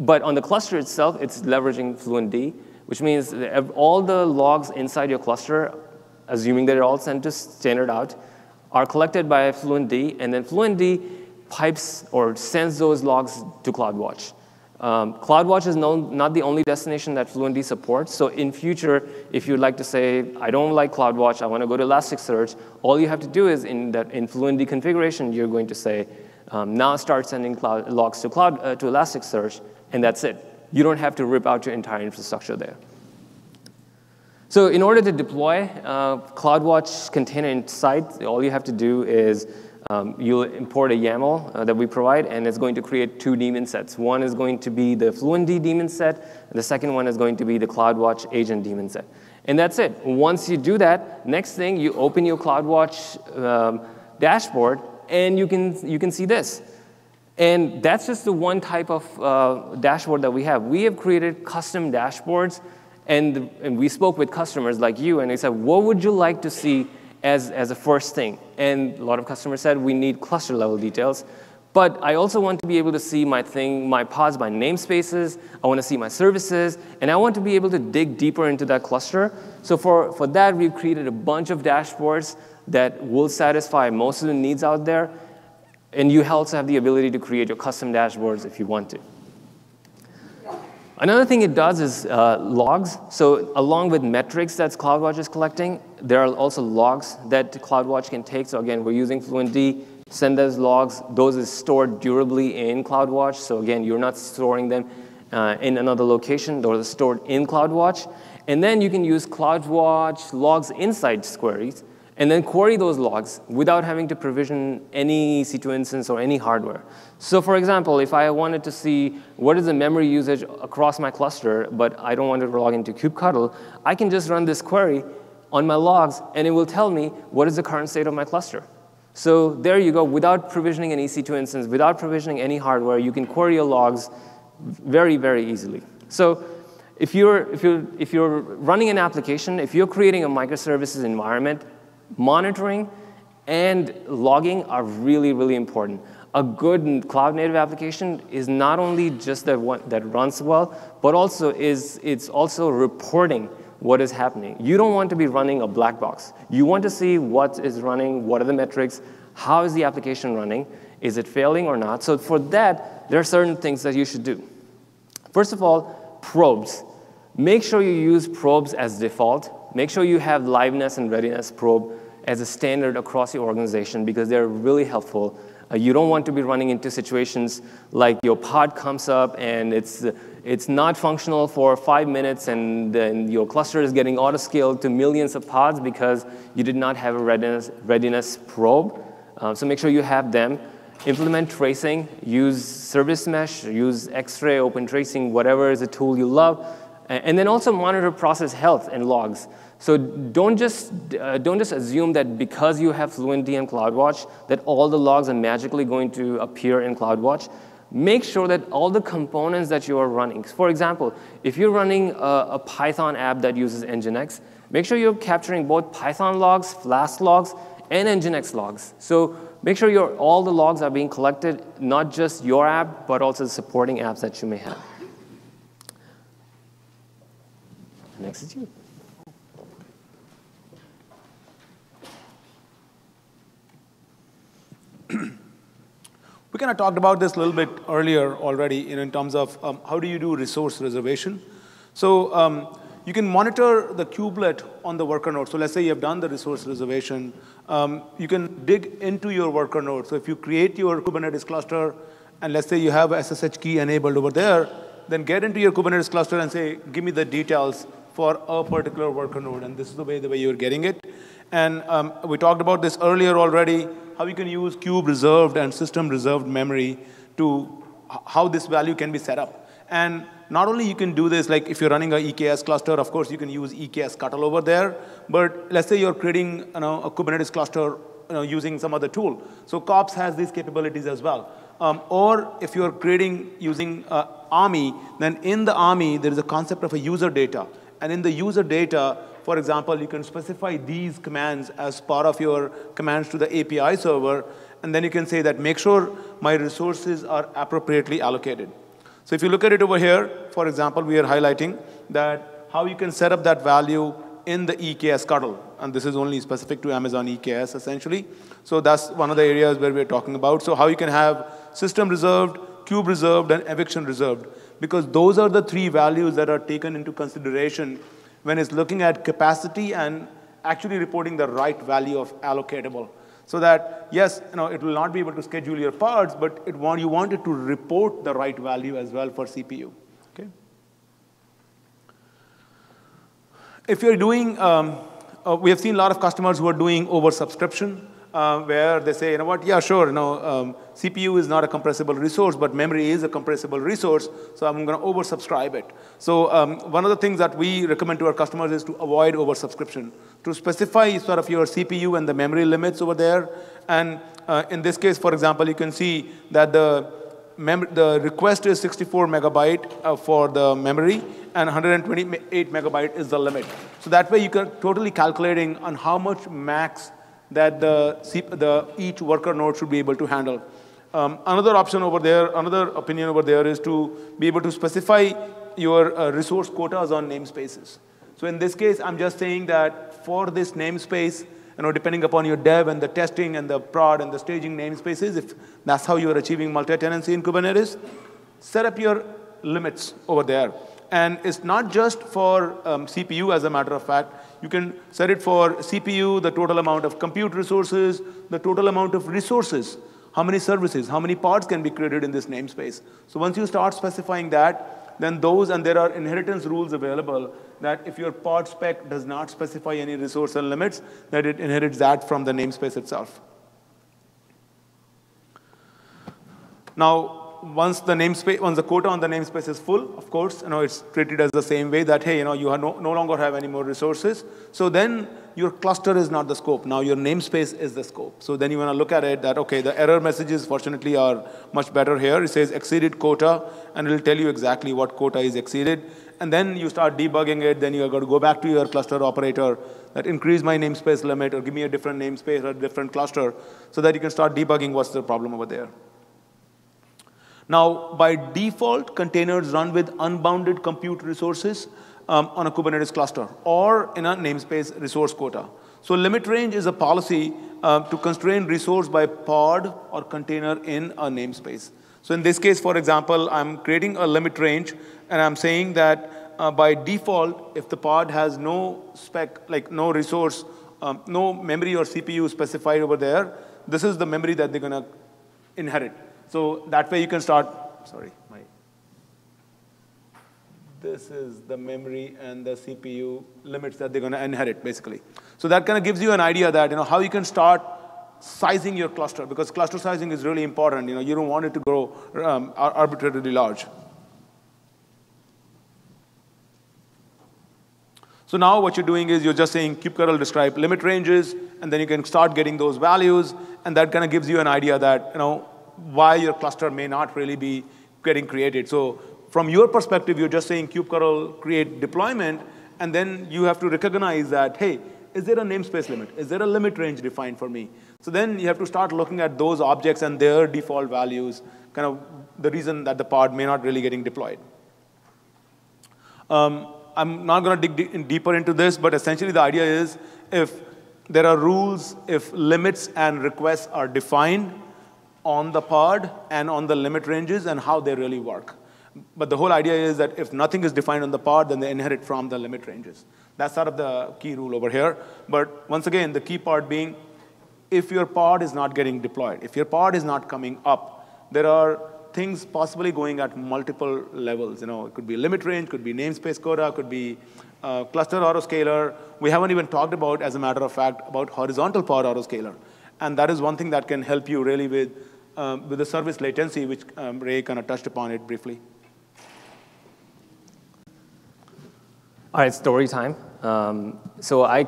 but on the cluster itself, it's leveraging FluentD, which means all the logs inside your cluster, assuming they're all sent to standard out, are collected by FluentD, and then FluentD pipes or sends those logs to CloudWatch. Um, CloudWatch is no, not the only destination that FluentD supports. So in future, if you'd like to say, I don't like CloudWatch, I want to go to Elasticsearch, all you have to do is in that in FluentD configuration, you're going to say, um, now start sending cloud, logs to, cloud, uh, to Elasticsearch, and that's it. You don't have to rip out your entire infrastructure there. So in order to deploy uh, CloudWatch Container Insight, all you have to do is um, you'll import a YAML uh, that we provide, and it's going to create two daemon sets. One is going to be the FluentD daemon set, and the second one is going to be the CloudWatch agent daemon set. And that's it. Once you do that, next thing, you open your CloudWatch um, dashboard, and you can, you can see this. And that's just the one type of uh, dashboard that we have. We have created custom dashboards, and, and we spoke with customers like you, and they said, what would you like to see as, as a first thing. And a lot of customers said we need cluster level details. But I also want to be able to see my thing, my pods by namespaces. I want to see my services. And I want to be able to dig deeper into that cluster. So for, for that, we've created a bunch of dashboards that will satisfy most of the needs out there. And you also have the ability to create your custom dashboards if you want to. Another thing it does is uh, logs. So along with metrics that CloudWatch is collecting, there are also logs that CloudWatch can take. So again, we're using FluentD, send those logs. Those is stored durably in CloudWatch. So again, you're not storing them uh, in another location. Those are stored in CloudWatch. And then you can use CloudWatch logs insights queries and then query those logs without having to provision any EC2 instance or any hardware. So for example, if I wanted to see what is the memory usage across my cluster, but I don't want to log into kubectl, I can just run this query on my logs, and it will tell me what is the current state of my cluster. So there you go, without provisioning an EC2 instance, without provisioning any hardware, you can query your logs very, very easily. So if you're, if, you're, if you're running an application, if you're creating a microservices environment, monitoring and logging are really, really important. A good cloud-native application is not only just that, one, that runs well, but also is it's also reporting what is happening. You don't want to be running a black box. You want to see what is running, what are the metrics, how is the application running, is it failing or not? So for that, there are certain things that you should do. First of all, probes. Make sure you use probes as default. Make sure you have liveness and readiness probe as a standard across your organization because they're really helpful. Uh, you don't want to be running into situations like your pod comes up and it's, it's not functional for five minutes and then your cluster is getting auto-scaled to millions of pods because you did not have a readiness, readiness probe. Uh, so make sure you have them. Implement tracing, use service mesh, use X-ray, open tracing, whatever is a tool you love. And then also monitor process health and logs. So don't just, uh, don't just assume that because you have FluentD and CloudWatch that all the logs are magically going to appear in CloudWatch. Make sure that all the components that you are running, for example, if you're running a, a Python app that uses Nginx, make sure you're capturing both Python logs, Flask logs, and Nginx logs. So make sure your, all the logs are being collected, not just your app, but also the supporting apps that you may have. Next is you. *clears throat* we kind of talked about this a little bit earlier already in, in terms of um, how do you do resource reservation. So um, you can monitor the kubelet on the worker node. So let's say you have done the resource reservation. Um, you can dig into your worker node. So if you create your Kubernetes cluster, and let's say you have SSH key enabled over there, then get into your Kubernetes cluster and say, give me the details for a particular worker node. And this is the way, the way you're getting it. And um, we talked about this earlier already, how you can use kube reserved and system reserved memory to how this value can be set up. And not only you can do this, like if you're running a EKS cluster, of course you can use EKS eksctl over there, but let's say you're creating you know, a Kubernetes cluster you know, using some other tool. So kops has these capabilities as well. Um, or if you're creating using uh, AMI, then in the AMI, there is a concept of a user data. And in the user data, for example, you can specify these commands as part of your commands to the API server, and then you can say that make sure my resources are appropriately allocated. So if you look at it over here, for example, we are highlighting that how you can set up that value in the EKS eksctl. And this is only specific to Amazon EKS, essentially. So that's one of the areas where we're talking about. So how you can have system reserved, kube reserved, and eviction reserved. Because those are the three values that are taken into consideration when it's looking at capacity and actually reporting the right value of allocatable. So that, yes, you know, it will not be able to schedule your parts, but it want, you want it to report the right value as well for CPU. Okay? If you're doing, um, uh, we have seen a lot of customers who are doing oversubscription uh, where they say, you know what, yeah, sure, you know, um, CPU is not a compressible resource, but memory is a compressible resource, so I'm going to oversubscribe it. So um, one of the things that we recommend to our customers is to avoid oversubscription, to specify sort of your CPU and the memory limits over there. And uh, in this case, for example, you can see that the, the request is 64 megabyte uh, for the memory, and 128 megabyte is the limit. So that way you can totally calculating on how much max that the, the each worker node should be able to handle. Um, another option over there, another opinion over there is to be able to specify your uh, resource quotas on namespaces. So in this case, I'm just saying that for this namespace, you know, depending upon your dev and the testing and the prod and the staging namespaces, if that's how you're achieving multi-tenancy in Kubernetes, set up your limits over there. And it's not just for um, CPU, as a matter of fact. You can set it for CPU, the total amount of compute resources, the total amount of resources, how many services, how many pods can be created in this namespace. So once you start specifying that, then those, and there are inheritance rules available that if your pod spec does not specify any resource and limits, that it inherits that from the namespace itself. Now, once the namespace, once the quota on the namespace is full, of course, you know, it's treated as the same way that, hey, you know, you no, no longer have any more resources. So then your cluster is not the scope. Now your namespace is the scope. So then you want to look at it that, okay, the error messages fortunately are much better here. It says exceeded quota, and it'll tell you exactly what quota is exceeded. And then you start debugging it, then you got to go back to your cluster operator that increase my namespace limit or give me a different namespace or a different cluster so that you can start debugging what's the problem over there. Now, by default, containers run with unbounded compute resources um, on a Kubernetes cluster or in a namespace resource quota. So limit range is a policy uh, to constrain resource by pod or container in a namespace. So in this case, for example, I'm creating a limit range, and I'm saying that uh, by default, if the pod has no spec, like no resource, um, no memory or CPU specified over there, this is the memory that they're to inherit. So that way you can start, sorry, my, this is the memory and the CPU limits that they're going to inherit, basically. So that kind of gives you an idea that, you know, how you can start sizing your cluster, because cluster sizing is really important. You know, you don't want it to grow um, arbitrarily large. So now what you're doing is you're just saying kubectl describe limit ranges, and then you can start getting those values, and that kind of gives you an idea that, you know, why your cluster may not really be getting created. So from your perspective, you're just saying kubectl create deployment, and then you have to recognize that, hey, is there a namespace limit? Is there a limit range defined for me? So then you have to start looking at those objects and their default values, kind of the reason that the pod may not really getting deployed. Um, I'm not going to dig deeper into this, but essentially the idea is if there are rules, if limits and requests are defined, on the pod and on the limit ranges and how they really work. But the whole idea is that if nothing is defined on the pod, then they inherit from the limit ranges. That's sort of the key rule over here. But once again, the key part being if your pod is not getting deployed, if your pod is not coming up, there are things possibly going at multiple levels. You know, it could be limit range, could be namespace quota, could be uh, cluster autoscaler. We haven't even talked about, as a matter of fact, about horizontal pod autoscaler. And that is one thing that can help you really with, um, with the service latency, which um, Re kind of touched upon it briefly. All right, story time. Um, so I'm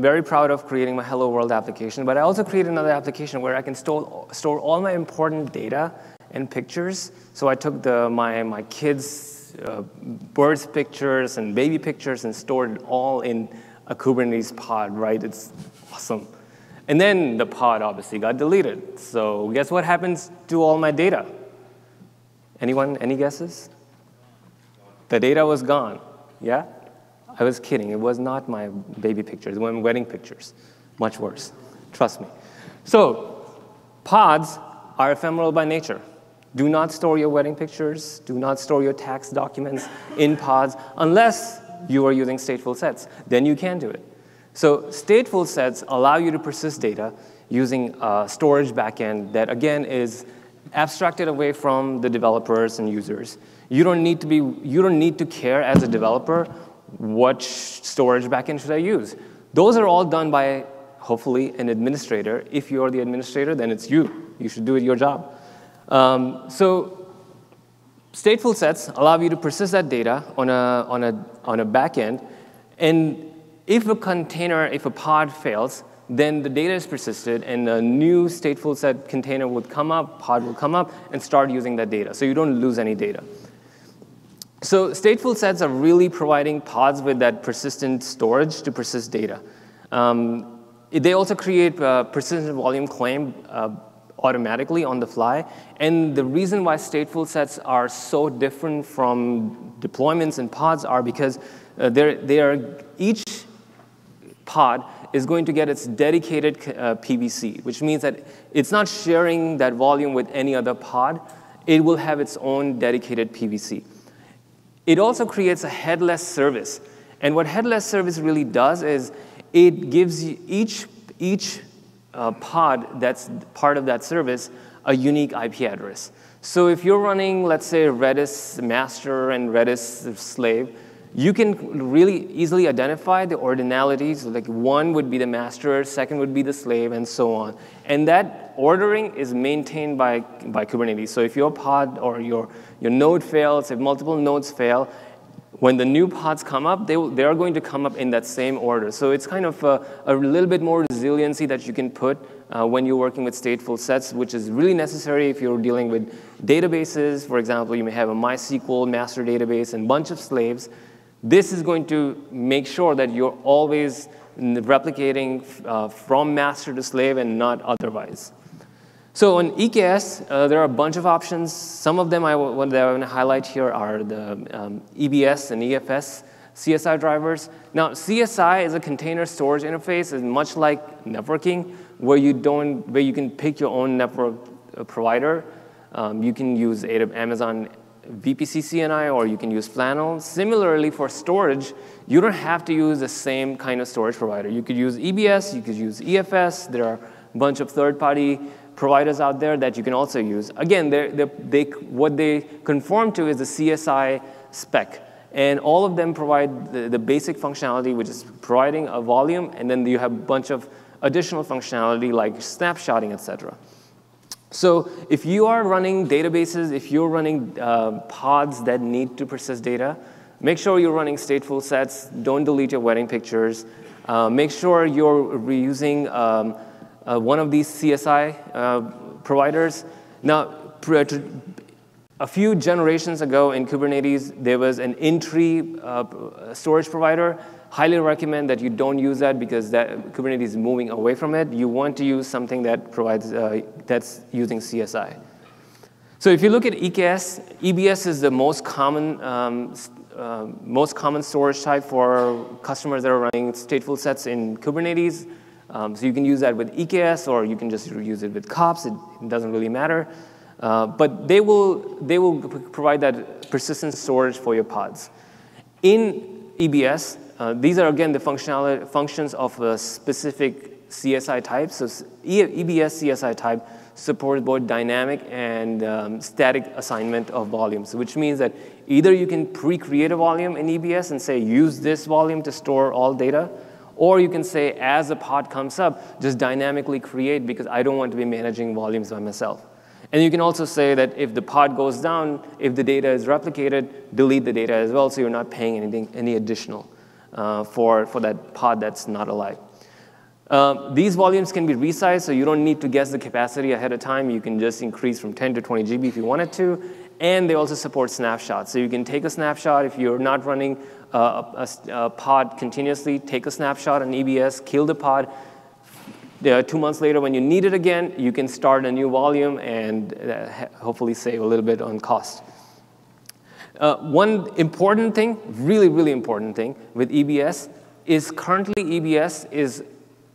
very proud of creating my Hello World application, but I also created another application where I can store, store all my important data and pictures. So I took the, my, my kids' uh, birth pictures and baby pictures and stored it all in a Kubernetes pod, right? It's awesome. And then the pod obviously got deleted. So guess what happens to all my data? Anyone, any guesses? The data was gone, yeah? I was kidding. It was not my baby pictures, it was wedding pictures. Much worse. Trust me. So, pods are ephemeral by nature. Do not store your wedding pictures, do not store your tax documents in pods unless you are using stateful sets. Then you can do it. So, stateful sets allow you to persist data using a storage backend that, again, is abstracted away from the developers and users. You don't need to, be, you don't need to care as a developer what storage backend should I use? Those are all done by, hopefully, an administrator. If you're the administrator, then it's you. You should do it your job. Um, so stateful sets allow you to persist that data on a, on a, on a backend. And if a container, if a pod fails, then the data is persisted and a new stateful set container would come up, pod will come up, and start using that data. So you don't lose any data. So stateful sets are really providing pods with that persistent storage to persist data. Um, they also create persistent volume claim uh, automatically on the fly. And the reason why stateful sets are so different from deployments and pods are because uh, they're, they're, each pod is going to get its dedicated uh, PVC, which means that it's not sharing that volume with any other pod. It will have its own dedicated PVC. It also creates a headless service. And what headless service really does is it gives each, each uh, pod that's part of that service a unique IP address. So if you're running, let's say, Redis master and Redis slave, you can really easily identify the ordinalities. Like one would be the master, second would be the slave, and so on. And that ordering is maintained by, by Kubernetes. So if your pod or your, your node fails, if multiple nodes fail, when the new pods come up, they, will, they are going to come up in that same order. So it's kind of a, a little bit more resiliency that you can put uh, when you're working with stateful sets, which is really necessary if you're dealing with databases. For example, you may have a MySQL master database and bunch of slaves. This is going to make sure that you're always replicating uh, from master to slave and not otherwise. So on EKS, uh, there are a bunch of options. Some of them I want to highlight here are the um, EBS and EFS CSI drivers. Now, CSI is a container storage interface, is much like networking, where you don't, where you can pick your own network uh, provider. Um, you can use Amazon VPC CNI or you can use Flannel. Similarly, for storage, you don't have to use the same kind of storage provider. You could use EBS, you could use EFS. There are a bunch of third-party providers out there that you can also use. Again, they're, they're, they, what they conform to is the CSI spec. And all of them provide the, the basic functionality, which is providing a volume, and then you have a bunch of additional functionality like snapshotting, et cetera. So if you are running databases, if you're running uh, pods that need to persist data, make sure you're running stateful sets. Don't delete your wedding pictures. Uh, make sure you're reusing um, uh, one of these CSI uh, providers. Now, a few generations ago in Kubernetes, there was an in-tree uh, storage provider highly recommend that you don't use that because that Kubernetes is moving away from it. You want to use something that provides, uh, that's using CSI. So if you look at EKS, EBS is the most common, um, uh, most common storage type for customers that are running stateful sets in Kubernetes. Um, so you can use that with EKS or you can just use it with kops. It, it doesn't really matter. Uh, but they will, they will provide that persistent storage for your pods. In EBS, uh, these are again the functions of a specific CSI type. So EBS CSI type supports both dynamic and um, static assignment of volumes, which means that either you can pre-create a volume in EBS and say, use this volume to store all data, or you can say, as a pod comes up, just dynamically create because I don't want to be managing volumes by myself. And you can also say that if the pod goes down, if the data is replicated, delete the data as well so you're not paying anything, any additional uh, for, for that pod that's not alive. Uh, these volumes can be resized, so you don't need to guess the capacity ahead of time. You can just increase from 10 to 20 GB if you wanted to. And they also support snapshots. So you can take a snapshot if you're not running uh, a, a, pod continuously, take a snapshot on EBS, kill the pod. Uh, two months later, when you need it again, you can start a new volume and uh, hopefully save a little bit on cost. Uh, one important thing, really, really important thing with EBS is currently EBS is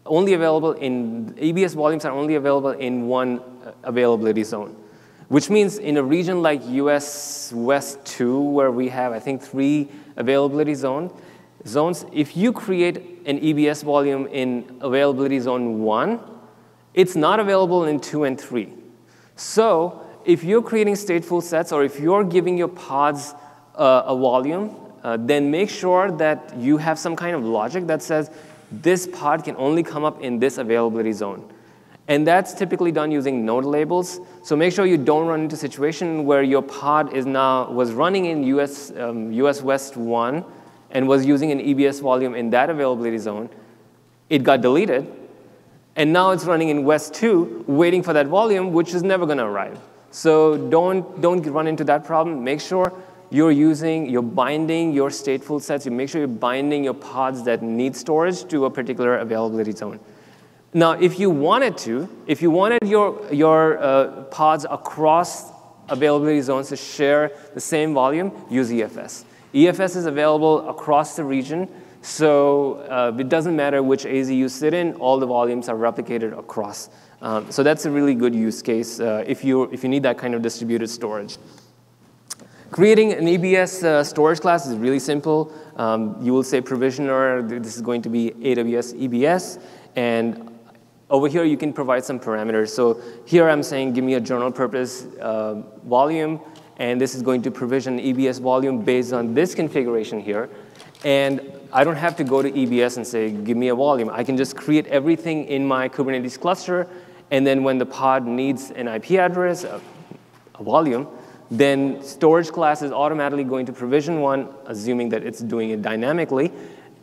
only available in, EBS volumes are only available in one uh, availability zone, which means in a region like US West 2, where we have, I think, three availability zone, zones, if you create an EBS volume in availability zone 1, it's not available in 2 and 3. So if you're creating stateful sets or if you're giving your pods uh, a volume, uh, then make sure that you have some kind of logic that says this pod can only come up in this availability zone. And that's typically done using node labels. So make sure you don't run into a situation where your pod is now, was running in US, um, US West 1 and was using an EBS volume in that availability zone. It got deleted, and now it's running in West 2, waiting for that volume, which is never going to arrive. So don't, don't run into that problem. Make sure you're using, you're binding your stateful sets. You make sure you're binding your pods that need storage to a particular availability zone. Now, if you wanted to, if you wanted your, your uh, pods across availability zones to share the same volume, use EFS. EFS is available across the region, so uh, it doesn't matter which AZ you sit in, all the volumes are replicated across. Um, so that's a really good use case uh, if, you, if you need that kind of distributed storage. Creating an EBS uh, storage class is really simple. Um, you will say provisioner, this is going to be AWS EBS, and over here you can provide some parameters. So here I'm saying give me a general purpose uh, volume, and this is going to provision EBS volume based on this configuration here. And I don't have to go to EBS and say, give me a volume. I can just create everything in my Kubernetes cluster, and then when the pod needs an IP address, a, a volume, then storage class is automatically going to provision one, assuming that it's doing it dynamically,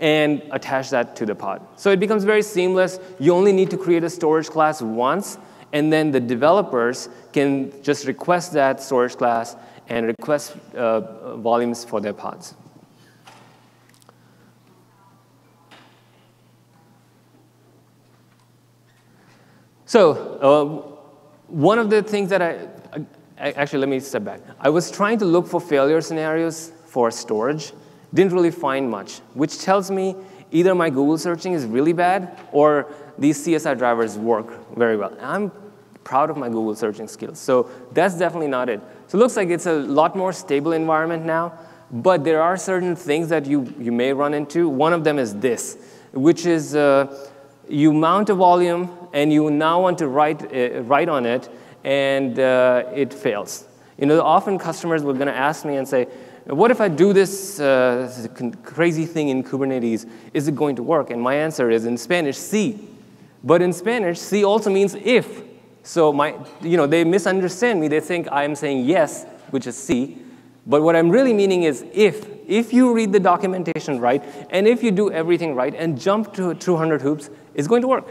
and attach that to the pod. So it becomes very seamless. You only need to create a storage class once, and then the developers can just request that storage class and request uh, volumes for their pods. So uh, one of the things that I, actually, let me step back. I was trying to look for failure scenarios for storage, didn't really find much, which tells me either my Google searching is really bad or these CSI drivers work very well. I'm proud of my Google searching skills. So that's definitely not it. So it looks like it's a lot more stable environment now, but there are certain things that you, you may run into. One of them is this, which is uh, you mount a volume and you now want to write, uh, write on it, and uh, it fails. You know, often customers were going to ask me and say, what if I do this uh, crazy thing in Kubernetes? Is it going to work? And my answer is in Spanish, sí. But in Spanish, sí also means if. So my, you know, they misunderstand me. They think I'm saying yes, which is sí. But what I'm really meaning is if. If you read the documentation right, and if you do everything right and jump to 200 hoops, it's going to work.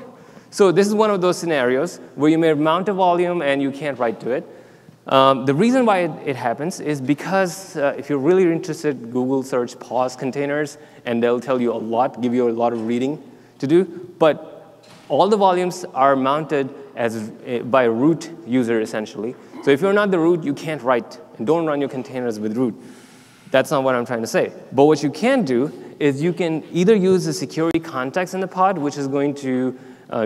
So this is one of those scenarios where you may mount a volume and you can't write to it. Um, the reason why it, it happens is because uh, if you're really interested, Google search pause containers, and they'll tell you a lot, give you a lot of reading to do. But all the volumes are mounted as uh, by a root user, essentially. So if you're not the root, you can't write, and don't run your containers with root. That's not what I'm trying to say. But what you can do is you can either use the security context in the pod, which is going to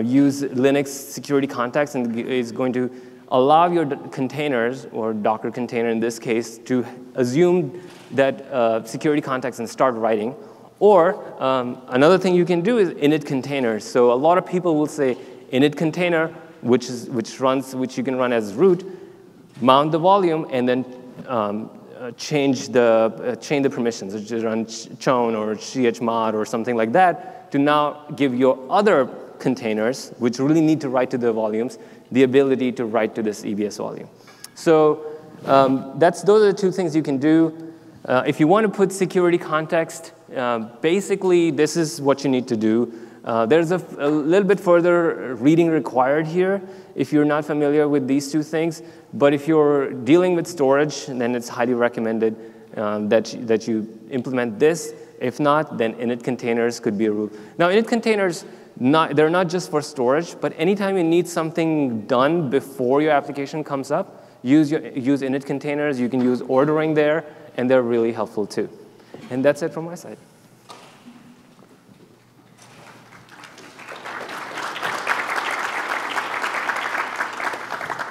use Linux security context and is going to allow your containers, or Docker container in this case, to assume that uh, security context and start writing. Or um, another thing you can do is init containers. So a lot of people will say init container, which, is, which, runs, which you can run as root, mount the volume, and then um, uh, change, the, uh, change the permissions, which is run chown or chmod or something like that, to now give your other containers, which really need to write to the volumes, the ability to write to this EBS volume. So um, that's, those are the two things you can do. Uh, if you want to put security context, uh, basically this is what you need to do. Uh, there's a, a, little bit further reading required here if you're not familiar with these two things. But if you're dealing with storage, then it's highly recommended um, that, you, that you implement this. If not, then init containers could be a rule. Now, init containers, not, they're not just for storage, but anytime you need something done before your application comes up, use, your, use init containers. You can use ordering there, and they're really helpful too. And that's it from my side.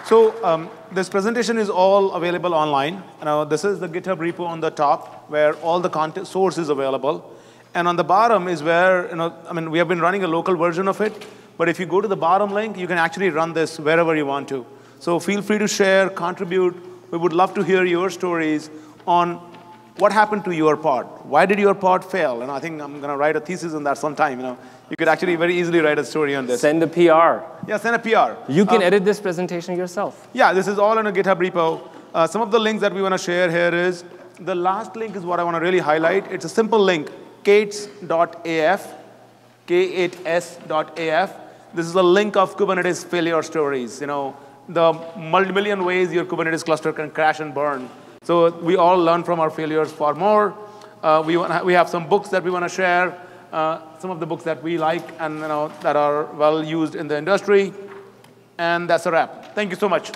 So um, this presentation is all available online. Now, this is the GitHub repo on the top where all the content source is available. And on the bottom is where, you know, I mean, we have been running a local version of it. But if you go to the bottom link, you can actually run this wherever you want to. So feel free to share, contribute. We would love to hear your stories on what happened to your pod. Why did your pod fail? And I think I'm going to write a thesis on that sometime. You know, you could actually very easily write a story on this. Send a PR. Yeah, send a PR. You can um, edit this presentation yourself. Yeah, this is all in a GitHub repo. Uh, some of the links that we want to share here is, the last link is what I want to really highlight. It's a simple link, k8s.af, k8s.af. This is a link of Kubernetes failure stories. You know, the multi-million ways your Kubernetes cluster can crash and burn. So we all learn from our failures far more. Uh, we, want we have some books that we want to share uh, some of the books that we like and you know, that are well used in the industry. And that's a wrap. Thank you so much.